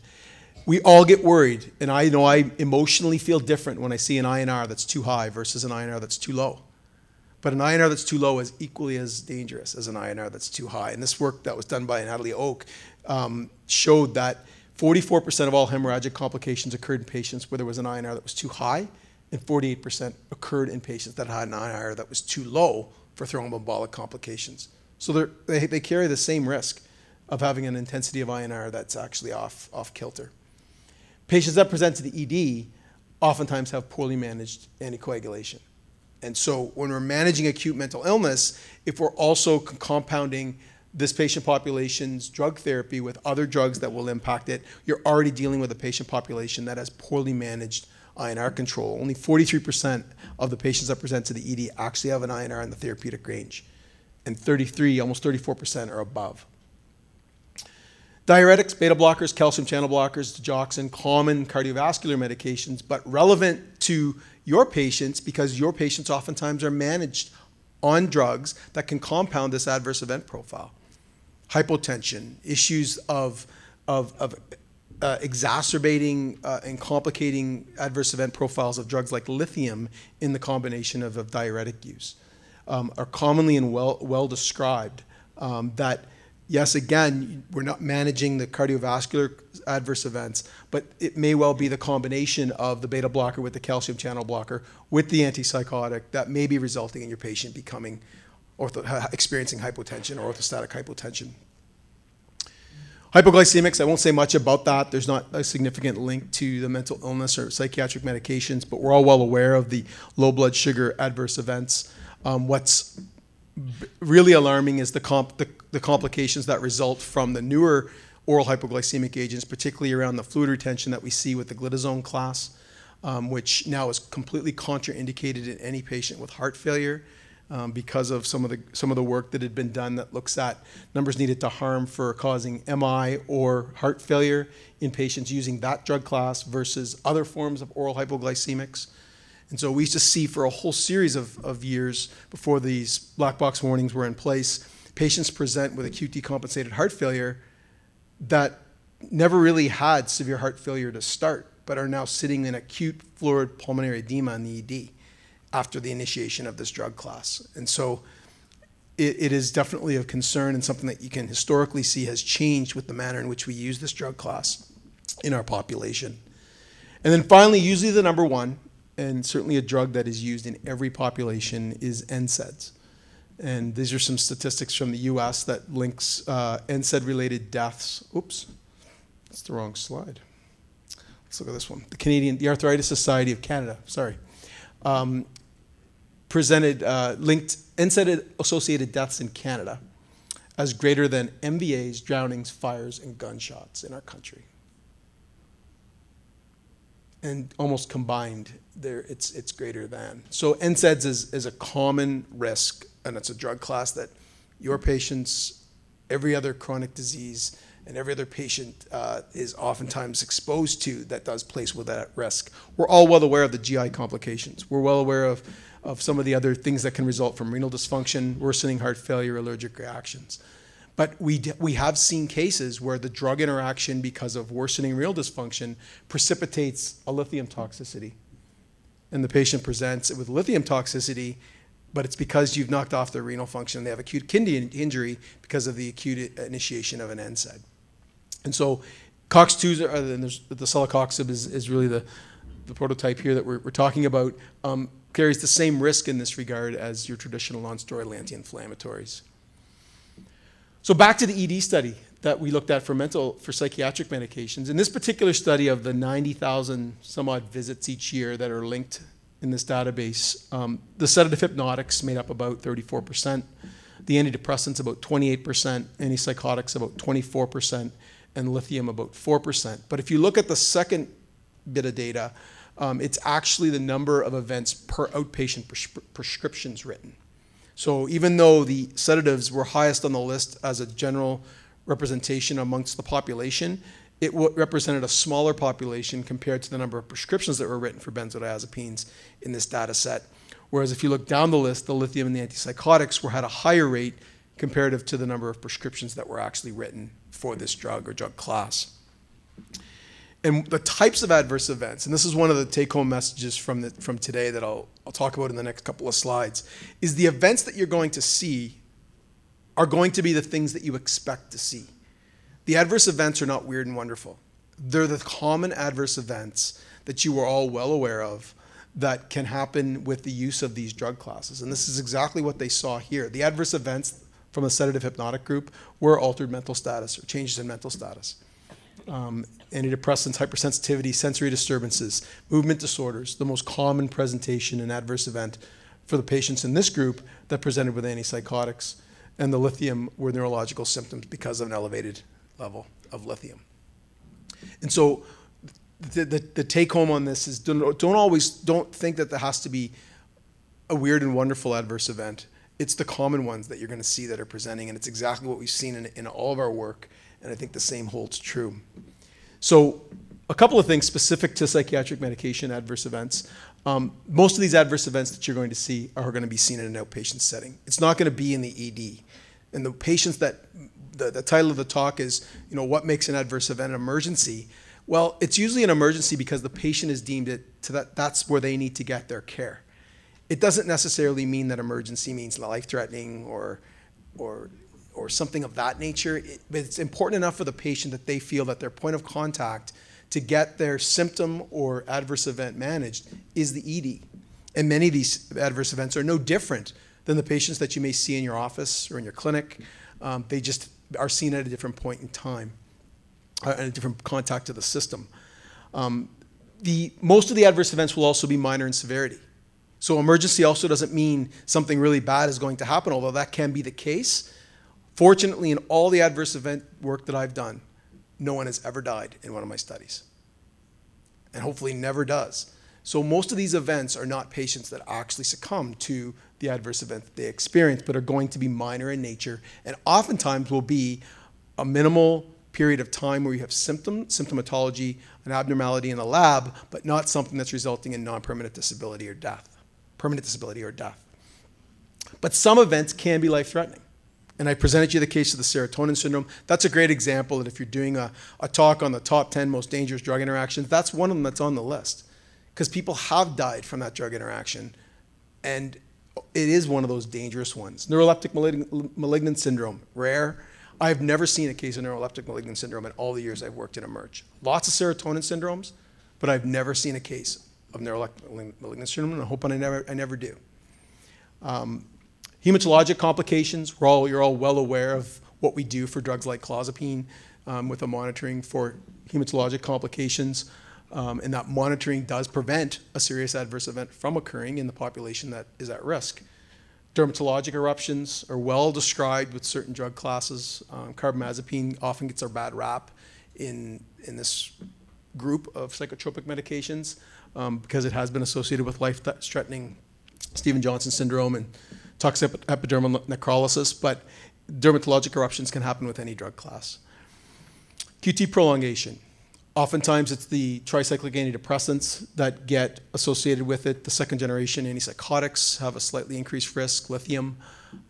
Speaker 2: We all get worried, and I know I emotionally feel different when I see an INR that's too high versus an INR that's too low. But an INR that's too low is equally as dangerous as an INR that's too high. And this work that was done by Natalie Oake um, showed that 44% of all hemorrhagic complications occurred in patients where there was an INR that was too high, and 48% occurred in patients that had an INR that was too low for thromboembolic complications. So they, they carry the same risk of having an intensity of INR that's actually off, off kilter. Patients that present to the ED oftentimes have poorly managed anticoagulation. And so when we're managing acute mental illness, if we're also compounding this patient population's drug therapy with other drugs that will impact it, you're already dealing with a patient population that has poorly managed INR control. Only 43% of the patients that present to the ED actually have an INR in the therapeutic range and 33, almost 34% are above. Diuretics, beta blockers, calcium channel blockers, digoxin, common cardiovascular medications, but relevant to your patients because your patients oftentimes are managed on drugs that can compound this adverse event profile. Hypotension, issues of, of, of uh, exacerbating uh, and complicating adverse event profiles of drugs like lithium in the combination of, of diuretic use um, are commonly and well, well described. Um, that, yes, again, we're not managing the cardiovascular adverse events, but it may well be the combination of the beta blocker with the calcium channel blocker with the antipsychotic that may be resulting in your patient becoming ortho, experiencing hypotension or orthostatic hypotension. Hypoglycemics, I won't say much about that. There's not a significant link to the mental illness or psychiatric medications, but we're all well aware of the low blood sugar adverse events. Um, what's really alarming is the, comp the, the, complications that result from the newer oral hypoglycemic agents, particularly around the fluid retention that we see with the glitazone class, um, which now is completely contraindicated in any patient with heart failure. Um, because of some of the some of the work that had been done that looks at numbers needed to harm for causing MI or heart failure in patients using that drug class versus other forms of oral hypoglycemics. And so we used to see for a whole series of, of years before these black box warnings were in place, patients present with acute decompensated heart failure that never really had severe heart failure to start, but are now sitting in acute fluid pulmonary edema in the ED after the initiation of this drug class. And so it, it is definitely of concern and something that you can historically see has changed with the manner in which we use this drug class in our population. And then finally, usually the number one, and certainly a drug that is used in every population, is NSAIDs. And these are some statistics from the US that links uh, NSAID related deaths. Oops, that's the wrong slide. Let's look at this one. The Canadian, the Arthritis Society of Canada, sorry, um, presented, uh, linked NSAID associated deaths in Canada as greater than MVAs, drownings, fires, and gunshots in our country. And almost combined, there it's, it's greater than. So NSAIDs is, is a common risk, and it's a drug class that your patients, every other chronic disease, and every other patient uh, is oftentimes exposed to that does place with that risk. We're all well aware of the GI complications. We're well aware of, of some of the other things that can result from renal dysfunction, worsening heart failure, allergic reactions. But we, we have seen cases where the drug interaction, because of worsening renal dysfunction, precipitates a lithium toxicity. And the patient presents with lithium toxicity, but it's because you've knocked off their renal function. They have acute kidney injury because of the acute initiation of an NSAID. And so COX-2, uh, and the celecoxib is, is really the, the prototype here that we're, we're talking about, um, carries the same risk in this regard as your traditional non-steroidal anti-inflammatories. So back to the ED study that we looked at for mental, for psychiatric medications. In this particular study of the 90,000 some odd visits each year that are linked in this database, um, the sedative hypnotics made up about 34%, the antidepressants about 28%, antipsychotics about 24%, and lithium about 4%. But if you look at the second bit of data, um, it's actually the number of events per outpatient pres prescriptions written. So even though the sedatives were highest on the list as a general representation amongst the population, it represented a smaller population compared to the number of prescriptions that were written for benzodiazepines in this data set. Whereas if you look down the list, the lithium and the antipsychotics were had a higher rate comparative to the number of prescriptions that were actually written for this drug or drug class. And the types of adverse events, and this is one of the take-home messages from, the, from today that I'll, I'll talk about in the next couple of slides, is the events that you're going to see are going to be the things that you expect to see. The adverse events are not weird and wonderful. They're the common adverse events that you are all well aware of that can happen with the use of these drug classes. And this is exactly what they saw here. The adverse events from a sedative hypnotic group were altered mental status or changes in mental status. Um, antidepressants, hypersensitivity, sensory disturbances, movement disorders, the most common presentation and adverse event for the patients in this group that presented with antipsychotics. And the lithium were neurological symptoms because of an elevated level of lithium. And so the, the, the take home on this is don't, don't always, don't think that there has to be a weird and wonderful adverse event it's the common ones that you're going to see that are presenting, and it's exactly what we've seen in, in all of our work, and I think the same holds true. So, a couple of things specific to psychiatric medication adverse events. Um, most of these adverse events that you're going to see are going to be seen in an outpatient setting. It's not going to be in the ED. And the patients that the, the title of the talk is, you know, what makes an adverse event an emergency? Well, it's usually an emergency because the patient is deemed it to that that's where they need to get their care it doesn't necessarily mean that emergency means life-threatening or, or, or something of that nature. It, but it's important enough for the patient that they feel that their point of contact to get their symptom or adverse event managed is the ED. And many of these adverse events are no different than the patients that you may see in your office or in your clinic. Um, they just are seen at a different point in time, uh, and a different contact to the system. Um, the, most of the adverse events will also be minor in severity. So emergency also doesn't mean something really bad is going to happen, although that can be the case. Fortunately, in all the adverse event work that I've done, no one has ever died in one of my studies. And hopefully never does. So most of these events are not patients that actually succumb to the adverse event that they experience, but are going to be minor in nature and oftentimes will be a minimal period of time where you have symptom, symptomatology, an abnormality in the lab, but not something that's resulting in non-permanent disability or death permanent disability or death. But some events can be life threatening, And I presented you the case of the serotonin syndrome. That's a great example that if you're doing a, a talk on the top 10 most dangerous drug interactions, that's one of them that's on the list. Because people have died from that drug interaction. And it is one of those dangerous ones. Neuroleptic malignant, malignant syndrome, rare. I've never seen a case of neuroleptic malignant syndrome in all the years I've worked in Emerge. Lots of serotonin syndromes, but I've never seen a case of neuroleptic malignant syndrome, and I hope I never, I never do. Um, hematologic complications, we're all, you're all well aware of what we do for drugs like clozapine um, with a monitoring for hematologic complications. Um, and that monitoring does prevent a serious adverse event from occurring in the population that is at risk. Dermatologic eruptions are well described with certain drug classes. Um, carbamazepine often gets a bad rap in, in this group of psychotropic medications um, because it has been associated with life-threatening Stevens-Johnson syndrome and toxic epidermal necrolysis, but dermatologic eruptions can happen with any drug class. QT prolongation. Oftentimes, it's the tricyclic antidepressants that get associated with it. The second generation antipsychotics have a slightly increased risk, lithium.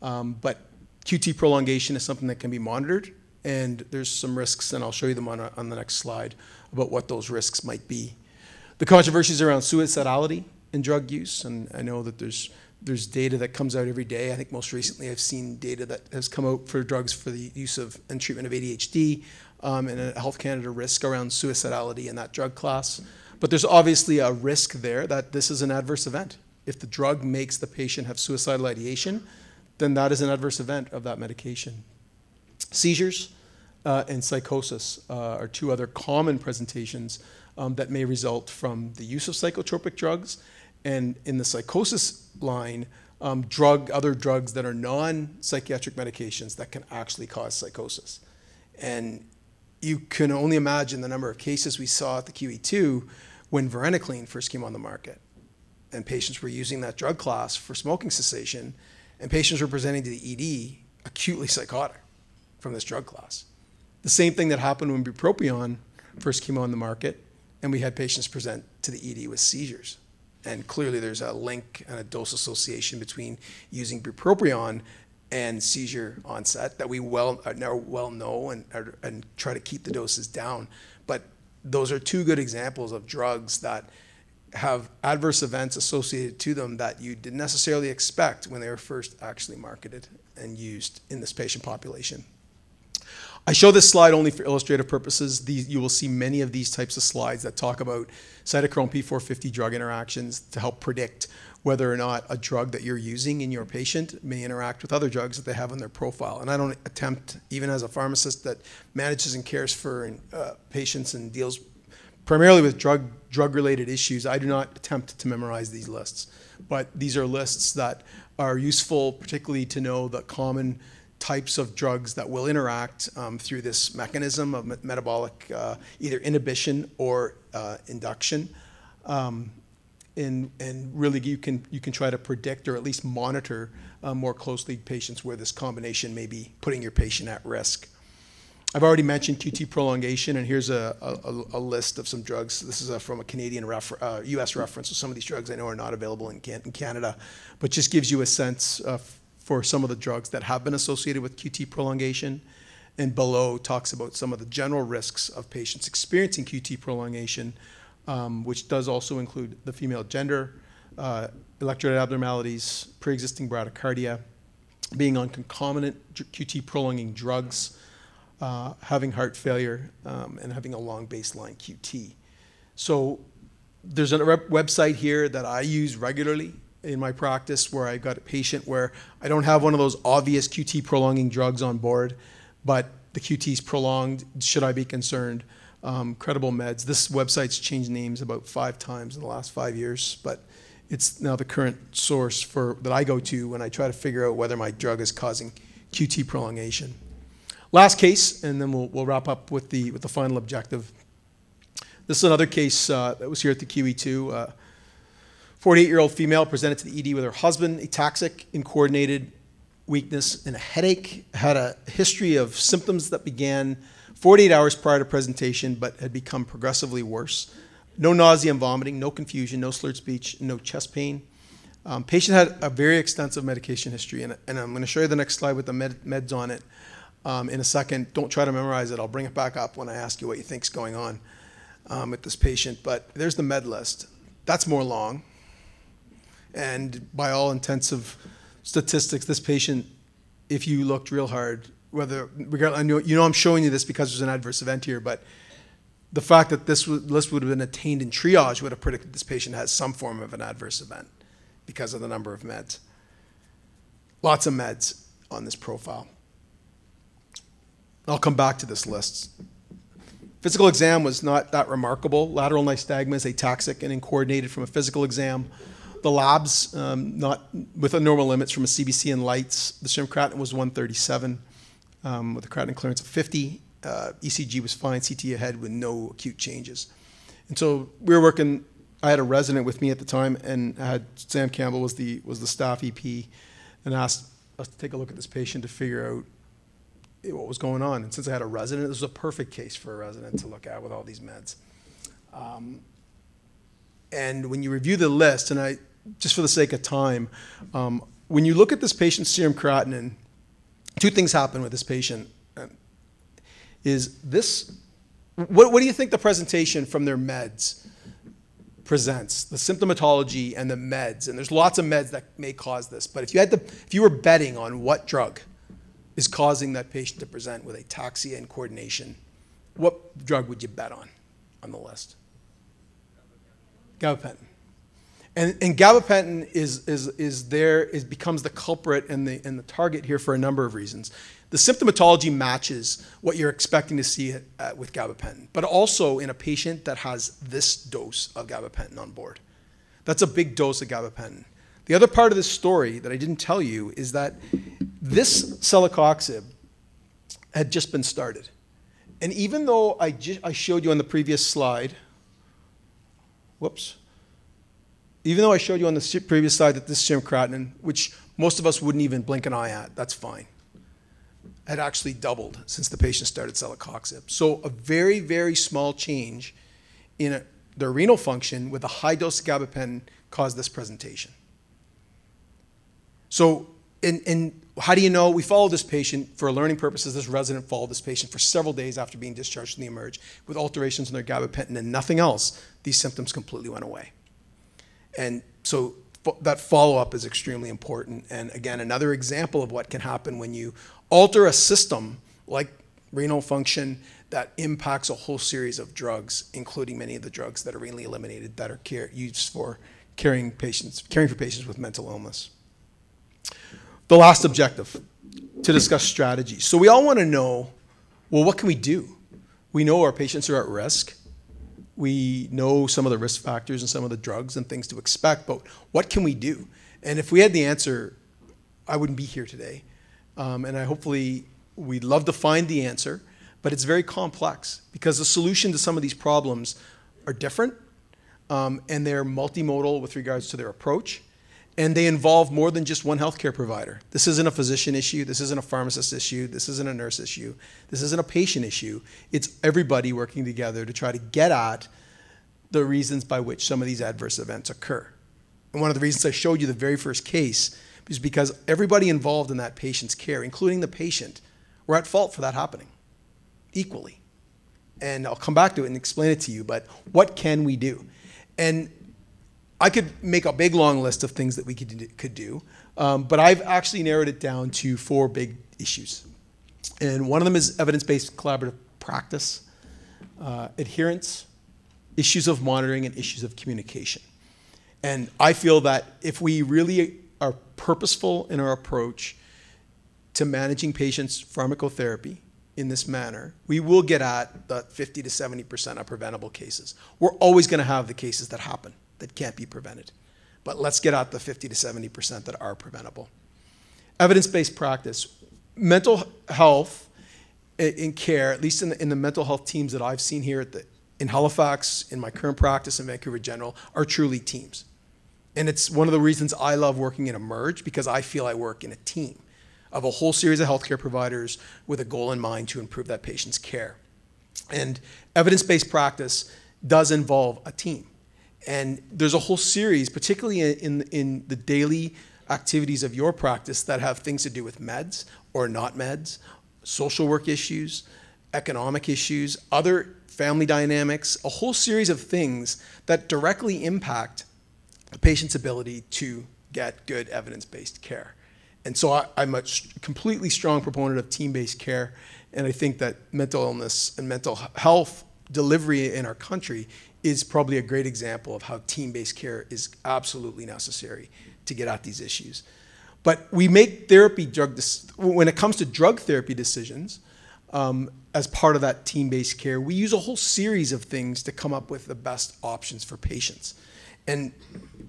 Speaker 2: Um, but QT prolongation is something that can be monitored, and there's some risks, and I'll show you them on, a, on the next slide about what those risks might be. The controversies around suicidality in drug use, and I know that there's there's data that comes out every day. I think most recently I've seen data that has come out for drugs for the use of and treatment of ADHD um, and a Health Canada risk around suicidality in that drug class. But there's obviously a risk there that this is an adverse event. If the drug makes the patient have suicidal ideation, then that is an adverse event of that medication. Seizures uh, and psychosis uh, are two other common presentations um, that may result from the use of psychotropic drugs. And in the psychosis line, um, drug, other drugs that are non-psychiatric medications that can actually cause psychosis. And you can only imagine the number of cases we saw at the QE2 when varenicline first came on the market. And patients were using that drug class for smoking cessation, and patients were presenting to the ED acutely psychotic from this drug class. The same thing that happened when bupropion first came on the market, and we had patients present to the ED with seizures. And clearly there's a link and a dose association between using bupropion and seizure onset that we well uh, now well know and, and try to keep the doses down. But those are two good examples of drugs that have adverse events associated to them that you didn't necessarily expect when they were first actually marketed and used in this patient population. I show this slide only for illustrative purposes. These, you will see many of these types of slides that talk about cytochrome P450 drug interactions to help predict whether or not a drug that you're using in your patient may interact with other drugs that they have on their profile. And I don't attempt, even as a pharmacist that manages and cares for uh, patients and deals primarily with drug drug related issues, I do not attempt to memorize these lists. But these are lists that are useful, particularly to know the common types of drugs that will interact um, through this mechanism of metabolic uh, either inhibition or uh, induction. Um, and, and really you can, you can try to predict or at least monitor uh, more closely patients where this combination may be putting your patient at risk. I've already mentioned QT prolongation, and here's a, a, a list of some drugs. This is a, from a Canadian refer, uh, U.S. reference, so some of these drugs I know are not available in, can, in Canada, but just gives you a sense uh, for some of the drugs that have been associated with QT prolongation. And below talks about some of the general risks of patients experiencing QT prolongation um, which does also include the female gender, uh, electrolyte abnormalities, pre-existing bradycardia, being on concomitant QT prolonging drugs, uh, having heart failure, um, and having a long baseline QT. So there's a website here that I use regularly in my practice where I got a patient where I don't have one of those obvious QT prolonging drugs on board, but the QT is prolonged. Should I be concerned? um, Credible Meds. This website's changed names about five times in the last five years, but it's now the current source for that I go to when I try to figure out whether my drug is causing QT prolongation. Last case, and then we'll, we'll wrap up with the, with the final objective. This is another case uh, that was here at the QE2. 48-year-old uh, female presented to the ED with her husband, ataxic, incoordinated weakness, and a headache. Had a history of symptoms that began 48 hours prior to presentation, but had become progressively worse. No nausea and vomiting, no confusion, no slurred speech, no chest pain. Um, patient had a very extensive medication history, and, and I'm going to show you the next slide with the med, meds on it um, in a second. Don't try to memorize it. I'll bring it back up when I ask you what you think's going on um, with this patient. But there's the med list. That's more long, and by all intensive statistics, this patient, if you looked real hard, whether I know you know I'm showing you this because there's an adverse event here, but the fact that this list would have been attained in triage would have predicted this patient has some form of an adverse event because of the number of meds. Lots of meds on this profile. I'll come back to this list. Physical exam was not that remarkable. Lateral nystagmus ataxic and uncoordinated from a physical exam. The labs, um, not with normal limits from a CBC and lytes. The serum creatinine was 137 um, with a creatinine clearance of 50 uh, ECG was fine, CT ahead with no acute changes. And so we were working. I had a resident with me at the time, and I had Sam Campbell was the was the staff EP, and asked us to take a look at this patient to figure out what was going on. And since I had a resident, this was a perfect case for a resident to look at with all these meds. Um, and when you review the list, and I just for the sake of time, um, when you look at this patient's serum creatinine, two things happen with this patient. Is this what, what do you think the presentation from their meds presents? The symptomatology and the meds and there's lots of meds that may cause this but if you had to if you were betting on what drug is causing that patient to present with ataxia and coordination what drug would you bet on on the list? Gabapentin and, and gabapentin is, is, is there is becomes the culprit and the, and the target here for a number of reasons the symptomatology matches what you're expecting to see uh, with gabapentin, but also in a patient that has this dose of gabapentin on board. That's a big dose of gabapentin. The other part of this story that I didn't tell you is that this celecoxib had just been started. And even though I, I showed you on the previous slide, whoops, even though I showed you on the previous slide that this serum creatinine, which most of us wouldn't even blink an eye at, that's fine had actually doubled since the patient started celecoxib. So a very, very small change in a, their renal function with a high dose of gabapentin caused this presentation. So, and, and how do you know? We followed this patient for learning purposes. This resident followed this patient for several days after being discharged from the emerge with alterations in their gabapentin and nothing else. These symptoms completely went away. And so that follow up is extremely important. And again, another example of what can happen when you alter a system like renal function that impacts a whole series of drugs, including many of the drugs that are renally eliminated that are care, used for caring patients, caring for patients with mental illness. The last objective to discuss strategies. So we all want to know, well, what can we do? We know our patients are at risk. We know some of the risk factors and some of the drugs and things to expect, but what can we do? And if we had the answer, I wouldn't be here today. Um, and I hopefully we'd love to find the answer, but it's very complex because the solution to some of these problems are different um, and they're multimodal with regards to their approach. And they involve more than just one healthcare provider. This isn't a physician issue. This isn't a pharmacist issue. This isn't a nurse issue. This isn't a patient issue. It's everybody working together to try to get at the reasons by which some of these adverse events occur. And one of the reasons I showed you the very first case is because everybody involved in that patient's care, including the patient, were at fault for that happening equally. And I'll come back to it and explain it to you, but what can we do? And I could make a big long list of things that we could, could do, um, but I've actually narrowed it down to four big issues. And one of them is evidence based collaborative practice, uh, adherence, issues of monitoring, and issues of communication. And I feel that if we really are purposeful in our approach to managing patients' pharmacotherapy in this manner, we will get at the 50 to 70% of preventable cases. We're always going to have the cases that happen that can't be prevented. But let's get out the 50 to 70% that are preventable. Evidence based practice. Mental health in care, at least in the, in the mental health teams that I've seen here the, in Halifax, in my current practice in Vancouver General, are truly teams. And it's one of the reasons I love working in Emerge because I feel I work in a team of a whole series of healthcare providers with a goal in mind to improve that patient's care. And evidence based practice does involve a team. And there's a whole series, particularly in, in the daily activities of your practice, that have things to do with meds or not meds, social work issues, economic issues, other family dynamics, a whole series of things that directly impact the patient's ability to get good evidence based care. And so I, am a completely strong proponent of team based care. And I think that mental illness and mental health delivery in our country is probably a great example of how team based care is absolutely necessary to get at these issues. But we make therapy drug, when it comes to drug therapy decisions, um, as part of that team based care, we use a whole series of things to come up with the best options for patients. And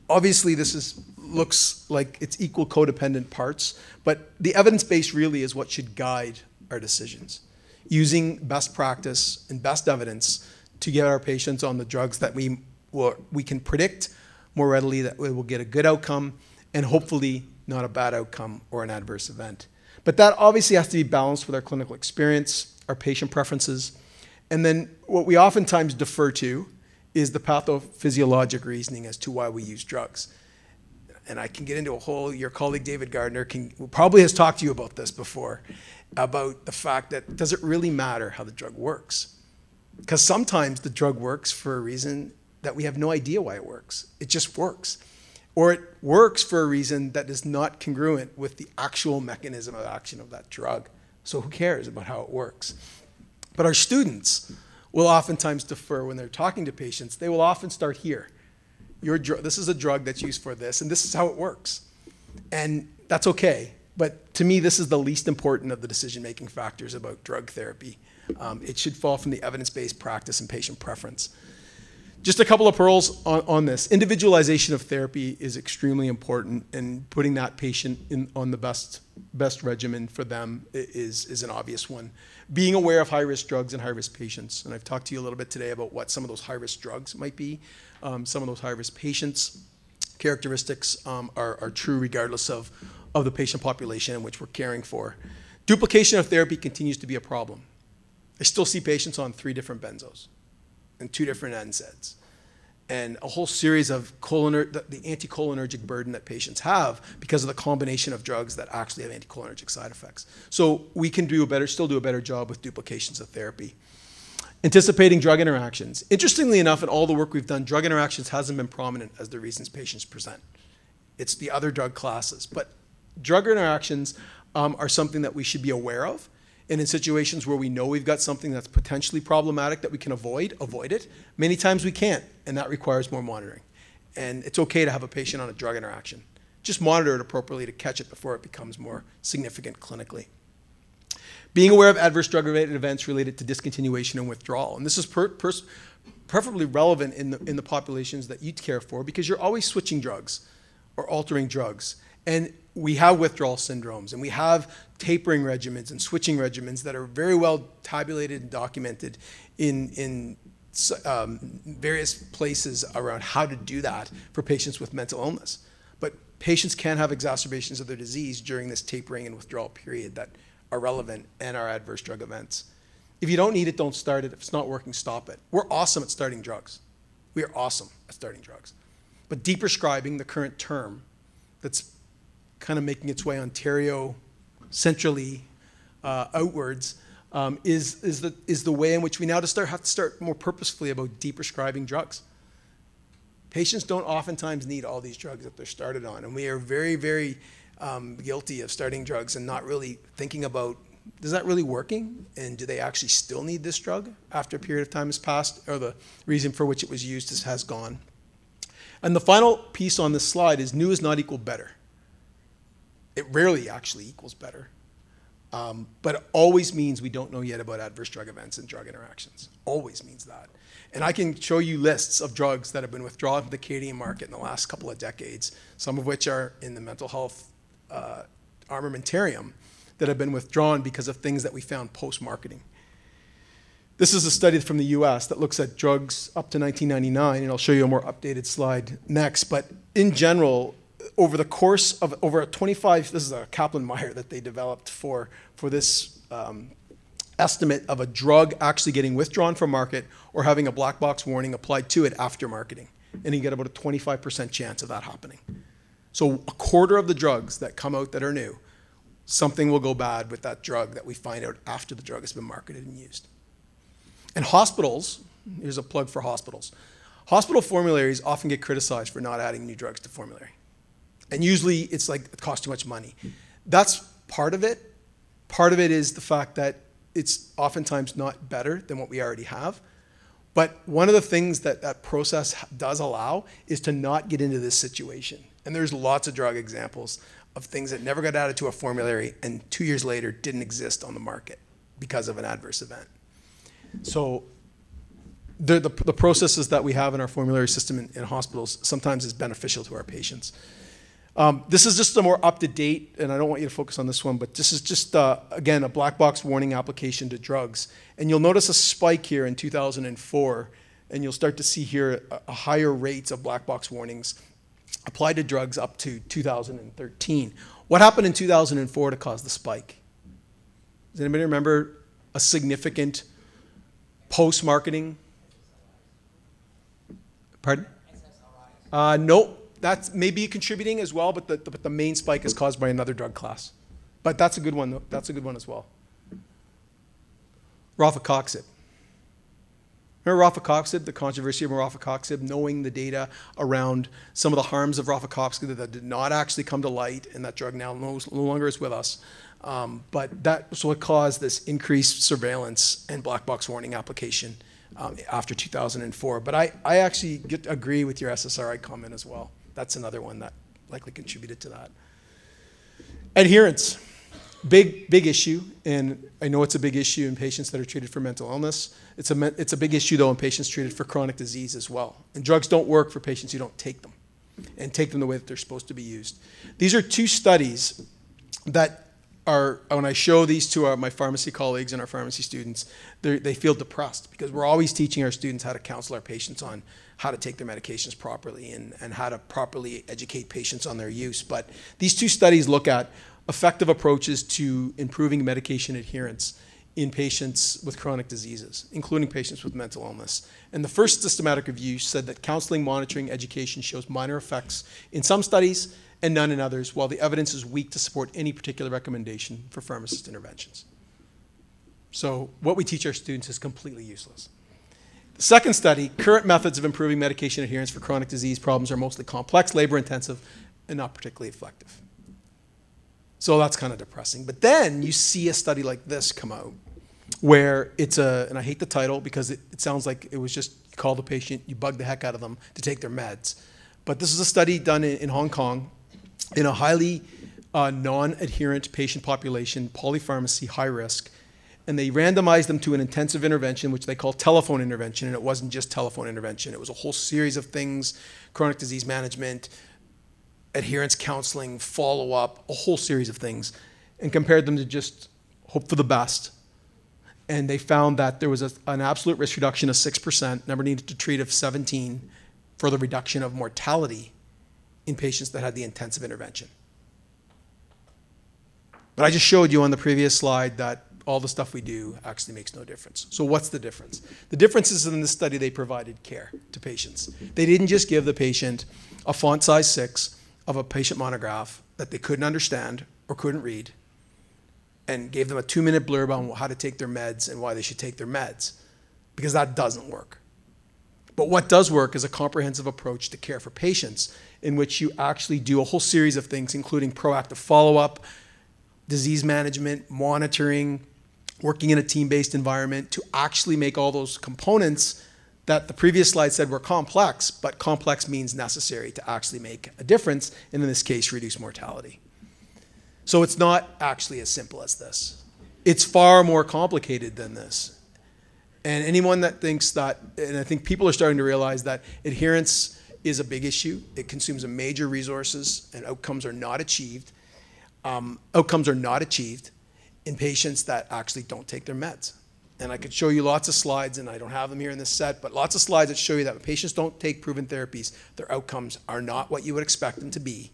Speaker 2: obviously, this is, looks like it's equal codependent parts, but the evidence base really is what should guide our decisions. Using best practice and best evidence to get our patients on the drugs that we, we can predict more readily that we will get a good outcome and hopefully not a bad outcome or an adverse event. But that obviously has to be balanced with our clinical experience, our patient preferences, and then what we oftentimes defer to is the pathophysiologic reasoning as to why we use drugs. And I can get into a whole, your colleague David Gardner can, probably has talked to you about this before, about the fact that does it really matter how the drug works? Because sometimes the drug works for a reason that we have no idea why it works. It just works. Or it works for a reason that is not congruent with the actual mechanism of action of that drug. So who cares about how it works? But our students will oftentimes defer when they're talking to patients. They will often start here. Your dr- this is a drug that's used for this, and this is how it works. And that's okay. But to me, this is the least important of the decision making factors about drug therapy. Um, it should fall from the evidence based practice and patient preference. Just a couple of pearls on, on, this. Individualization of therapy is extremely important, and putting that patient in, on the best, best regimen for them is, is an obvious one. Being aware of high risk drugs and high risk patients. And I've talked to you a little bit today about what some of those high risk drugs might be. Um, some of those high risk patients characteristics um, are, are true regardless of, of the patient population in which we're caring for. Duplication of therapy continues to be a problem. I still see patients on three different benzos and two different NSAIDs and a whole series of choliner- the, the anticholinergic burden that patients have because of the combination of drugs that actually have anticholinergic side effects. So we can do a better, still do a better job with duplications of therapy. Anticipating drug interactions. Interestingly enough, in all the work we've done, drug interactions hasn't been prominent as the reasons patients present. It's the other drug classes. But drug interactions um, are something that we should be aware of and in situations where we know we've got something that's potentially problematic that we can avoid, avoid it. Many times we can't, and that requires more monitoring. And it's okay to have a patient on a drug interaction. Just monitor it appropriately to catch it before it becomes more significant clinically. Being aware of adverse drug related events related to discontinuation and withdrawal. And this is per, per, preferably relevant in the, in the populations that you care for because you're always switching drugs or altering drugs. And we have withdrawal syndromes and we have tapering regimens and switching regimens that are very well tabulated and documented in, in um, various places around how to do that for patients with mental illness. But patients can have exacerbations of their disease during this tapering and withdrawal period that are relevant and are adverse drug events. If you don't need it, don't start it. If it's not working, stop it. We're awesome at starting drugs. We are awesome at starting drugs. But deprescribing, the current term that's kind of making its way Ontario centrally uh, outwards um, is, is, the, is the way in which we now to start, have to start more purposefully about deprescribing drugs. Patients don't oftentimes need all these drugs that they're started on, and we are very, very um, guilty of starting drugs and not really thinking about is that really working? And do they actually still need this drug after a period of time has passed, or the reason for which it was used has gone? And the final piece on this slide is new is not equal better. It rarely actually equals better. Um, but it always means we don't know yet about adverse drug events and drug interactions. Always means that. And I can show you lists of drugs that have been withdrawn from the Canadian market in the last couple of decades, some of which are in the mental health uh, armamentarium that have been withdrawn because of things that we found post marketing. This is a study from the US that looks at drugs up to 1999, and I'll show you a more updated slide next. But in general, over the course of over a 25, this is a Kaplan-Meier that they developed for, for this um, estimate of a drug actually getting withdrawn from market or having a black box warning applied to it after marketing. and you get about a 25% chance of that happening. So a quarter of the drugs that come out that are new, something will go bad with that drug that we find out after the drug has been marketed and used. And hospitals, here's a plug for hospitals. Hospital formularies often get criticized for not adding new drugs to formulary. And usually it's like it costs too much money. That's part of it. Part of it is the fact that it's oftentimes not better than what we already have. But one of the things that that process does allow is to not get into this situation. And there's lots of drug examples of things that never got added to a formulary and two years later didn't exist on the market because of an adverse event. So the, the, the processes that we have in our formulary system in, in hospitals sometimes is beneficial to our patients. Um, this is just a more up to date, and I don't want you to focus on this one, but this is just, uh, again, a black box warning application to drugs. And you'll notice a spike here in 2004, and you'll start to see here a, a higher rates of black box warnings applied to drugs up to 2013. What happened in 2004 to cause the spike? Does anybody remember a significant post marketing? Pardon? Uh, no, that's maybe contributing as well, but the, but the main spike is caused by another drug class. But that's a good one. That's a good one as well. Rofecoxib. Remember rofecoxib, the controversy of rofecoxib, knowing the data around some of the harms of rofecoxib that did not actually come to light, and that drug now no, no longer is with us. Um, but that so it caused this increased surveillance and black box warning application um, after 2004. But I, I actually get, agree with your SSRI comment as well. That's another one that likely contributed to that. Adherence, big, big issue. And I know it's a big issue in patients that are treated for mental illness. It's a, it's a big issue, though, in patients treated for chronic disease as well. And drugs don't work for patients who don't take them and take them the way that they're supposed to be used. These are two studies that are, when I show these to our, my pharmacy colleagues and our pharmacy students, they feel depressed because we're always teaching our students how to counsel our patients on how to take their medications properly and, and how to properly educate patients on their use. But these two studies look at effective approaches to improving medication adherence in patients with chronic diseases, including patients with mental illness. And the first systematic review said that counseling, monitoring, education shows minor effects in some studies and none in others, while the evidence is weak to support any particular recommendation for pharmacist interventions. So what we teach our students is completely useless. The second study, current methods of improving medication adherence for chronic disease problems are mostly complex, labor intensive, and not particularly effective. So that's kind of depressing. But then you see a study like this come out where it's a, and I hate the title because it, it sounds like it was just you call the patient, you bug the heck out of them to take their meds. But this is a study done in, in Hong Kong in a highly uh, non adherent patient population, polypharmacy, high risk and they randomized them to an intensive intervention, which they call telephone intervention. And it wasn't just telephone intervention, it was a whole series of things chronic disease management, adherence counseling, follow up, a whole series of things, and compared them to just hope for the best. And they found that there was a, an absolute risk reduction of 6%, number needed to treat of 17 for the reduction of mortality in patients that had the intensive intervention. But I just showed you on the previous slide that all the stuff we do actually makes no difference. So what's the difference? The difference is in this study they provided care to patients. They didn't just give the patient a font size 6 of a patient monograph that they couldn't understand or couldn't read and gave them a 2-minute blurb on how to take their meds and why they should take their meds because that doesn't work. But what does work is a comprehensive approach to care for patients in which you actually do a whole series of things including proactive follow-up, disease management, monitoring, working in a team-based environment to actually make all those components that the previous slide said were complex, but complex means necessary to actually make a difference, and in this case, reduce mortality. So it's not actually as simple as this. It's far more complicated than this. And anyone that thinks that, and I think people are starting to realize that adherence is a big issue. It consumes a major resources, and outcomes are not achieved. Um, outcomes are not achieved in patients that actually don't take their meds. And I could show you lots of slides, and I don't have them here in this set, but lots of slides that show you that when patients don't take proven therapies, their outcomes are not what you would expect them to be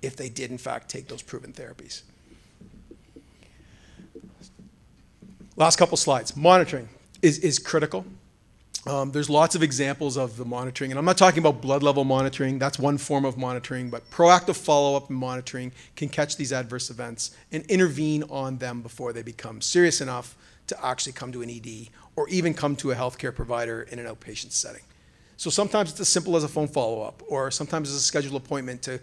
Speaker 2: if they did, in fact, take those proven therapies. Last couple slides. Monitoring is, is critical. Um, there's lots of examples of the monitoring, and I'm not talking about blood level monitoring. That's one form of monitoring, but proactive follow up and monitoring can catch these adverse events and intervene on them before they become serious enough to actually come to an ED or even come to a healthcare provider in an outpatient setting. So sometimes it's as simple as a phone follow up, or sometimes it's a scheduled appointment to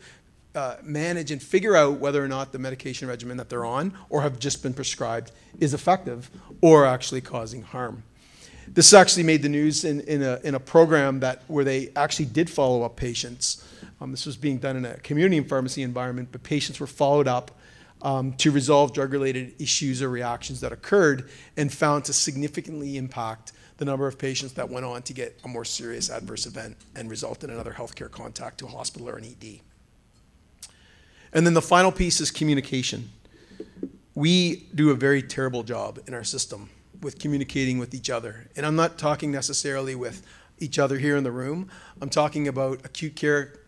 Speaker 2: uh, manage and figure out whether or not the medication regimen that they're on or have just been prescribed is effective or actually causing harm. This actually made the news in, in, a, in a program that where they actually did follow up patients. Um, this was being done in a community and pharmacy environment, but patients were followed up um, to resolve drug-related issues or reactions that occurred and found to significantly impact the number of patients that went on to get a more serious adverse event and result in another healthcare contact to a hospital or an ED. And then the final piece is communication. We do a very terrible job in our system with communicating with each other. And I'm not talking necessarily with each other here in the room. I'm talking about acute care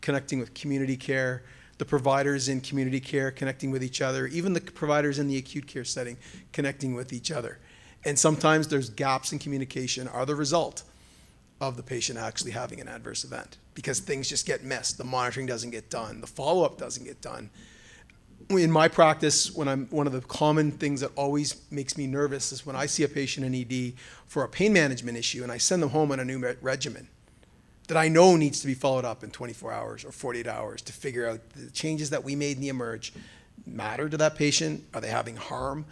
Speaker 2: connecting with community care, the providers in community care connecting with each other, even the providers in the acute care setting connecting with each other. And sometimes there's gaps in communication are the result of the patient actually having an adverse event because things just get missed. The monitoring doesn't get done, the follow up doesn't get done in my practice, when I'm one of the common things that always makes me nervous is when I see a patient in ED for a pain management issue and I send them home on a new regimen that I know needs to be followed up in 24 hours or 48 hours to figure out the changes that we made in the emerge matter to that patient. Are they having harm?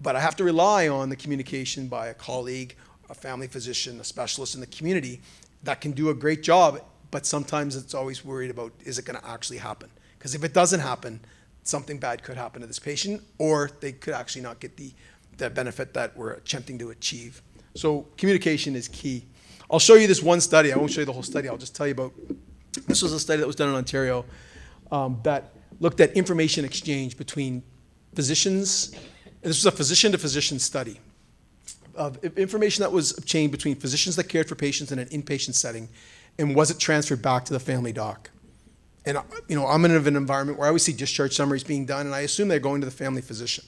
Speaker 2: But I have to rely on the communication by a colleague, a family physician, a specialist in the community that can do a great job. But sometimes it's always worried about is it going to actually happen? Because if it doesn't happen, something bad could happen to this patient, or they could actually not get the, the benefit that we're attempting to achieve. So communication is key. I'll show you this one study. I won't show you the whole study. I'll just tell you about. This was a study that was done in Ontario um, that looked at information exchange between physicians. this was a physician-to-physician study of information that was obtained between physicians that cared for patients in an inpatient setting, and was it transferred back to the family doc? And you know, I'm in an environment where I always see discharge summaries being done, and I assume they're going to the family physician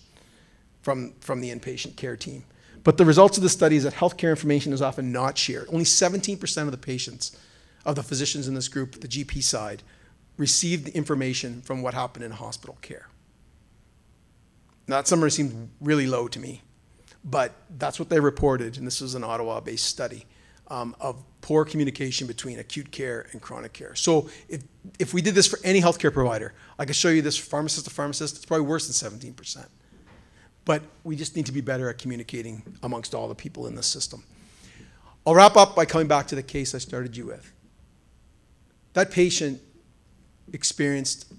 Speaker 2: from, from the inpatient care team. But the results of the study is that healthcare information is often not shared. Only 17% of the patients, of the physicians in this group, the GP side, received the information from what happened in hospital care. Now, that summary seemed really low to me, but that's what they reported, and this was an Ottawa-based study um, of poor communication between acute care and chronic care. So if, if we did this for any healthcare provider, I could show you this pharmacist to pharmacist, it's probably worse than 17%. But we just need to be better at communicating amongst all the people in the system. I'll wrap up by coming back to the case I started you with. That patient experienced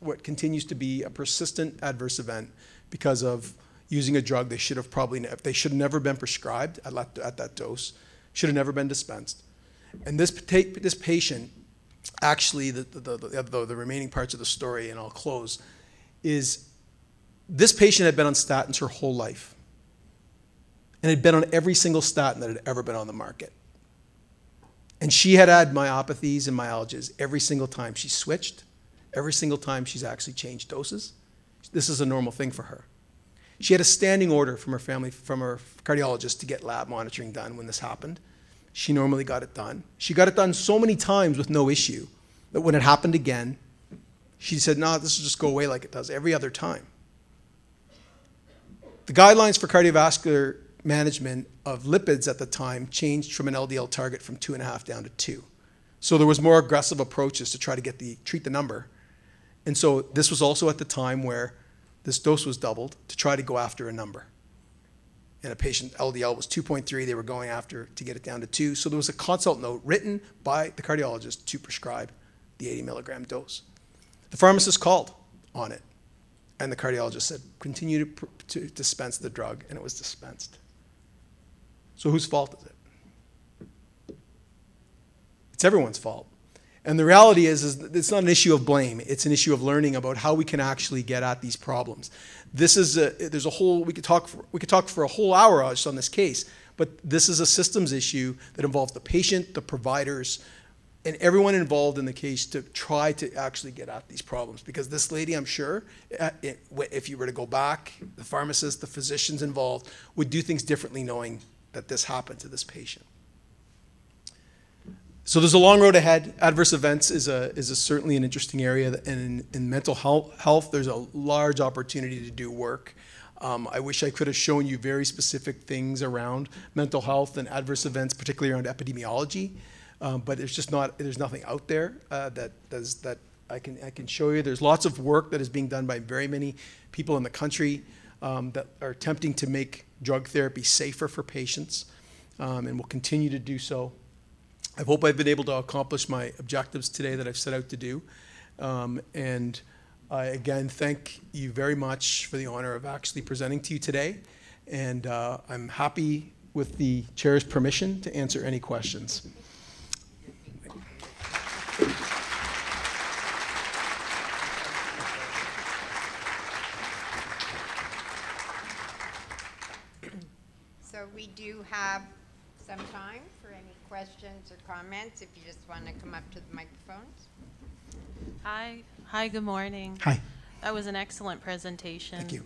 Speaker 2: what continues to be a persistent adverse event because of using a drug they should have probably they should have never been prescribed at, at that dose should have never been dispensed. And this, this patient, actually, the, the, the, the remaining parts of the story, and I'll close, is this patient had been on statins her whole life and had been on every single statin that had ever been on the market. And she had had myopathies and myalgias every single time she switched, every single time she's actually changed doses. This is a normal thing for her. She had a standing order from her family, from her cardiologist to get lab monitoring done when this happened. She normally got it done. She got it done so many times with no issue that when it happened again, she said, no, this will just go away like it does every other time. The guidelines for cardiovascular management of lipids at the time changed from an LDL target from two and a half down to two. So there was more aggressive approaches to try to get the treat the number. And so this was also at the time where this dose was doubled to try to go after a number. And a patient LDL was 2.3, they were going after to get it down to 2. So there was a consult note written by the cardiologist to prescribe the 80 milligram dose. The pharmacist called on it, and the cardiologist said, continue to, to dispense the drug, and it was dispensed. So whose fault is it? It's everyone's fault. And the reality is, is it's not an issue of blame. It's an issue of learning about how we can actually get at these problems. This is a, there's a whole, we could talk for, we could talk for a whole hour just on this case, but this is a systems issue that involves the patient, the providers, and everyone involved in the case to try to actually get at these problems. Because this lady, I'm sure, uh, if you were to go back, the pharmacists, the physicians involved would do things differently knowing that this happened to this patient. So there's a long road ahead. Adverse events is a is a certainly an interesting area, and in, in mental health, health, there's a large opportunity to do work. Um, I wish I could have shown you very specific things around mental health and adverse events, particularly around epidemiology. Um, but there's just not there's nothing out there uh, that does that I can I can show you. There's lots of work that is being done by very many people in the country um, that are attempting to make drug therapy safer for patients, um, and will continue to do so. I hope I've been able to accomplish my objectives today that I've set out to do. Um, and I again thank you very much for the honor of actually presenting to you today. And uh, I'm happy with the chair's permission to answer any questions.
Speaker 1: So we do have some time questions or comments, if you just want to come up to the microphones.
Speaker 3: Hi, hi, good morning.
Speaker 2: Hi.
Speaker 3: That was an excellent presentation.
Speaker 2: Thank you.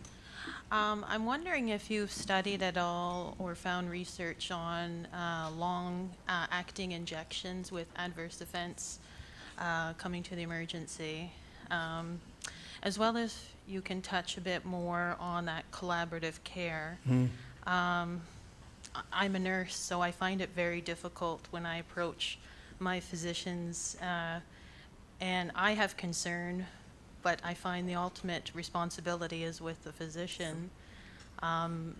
Speaker 3: Um, I'm wondering if you've studied at all or found research on uh, long-acting injections with adverse events uh, coming to the emergency, um, as well as you can touch a bit more on that collaborative care. Um, I- I'm a nurse, so I find it very difficult when I approach my physicians, uh, and I have concern, but I find the ultimate responsibility is with the physician. Um,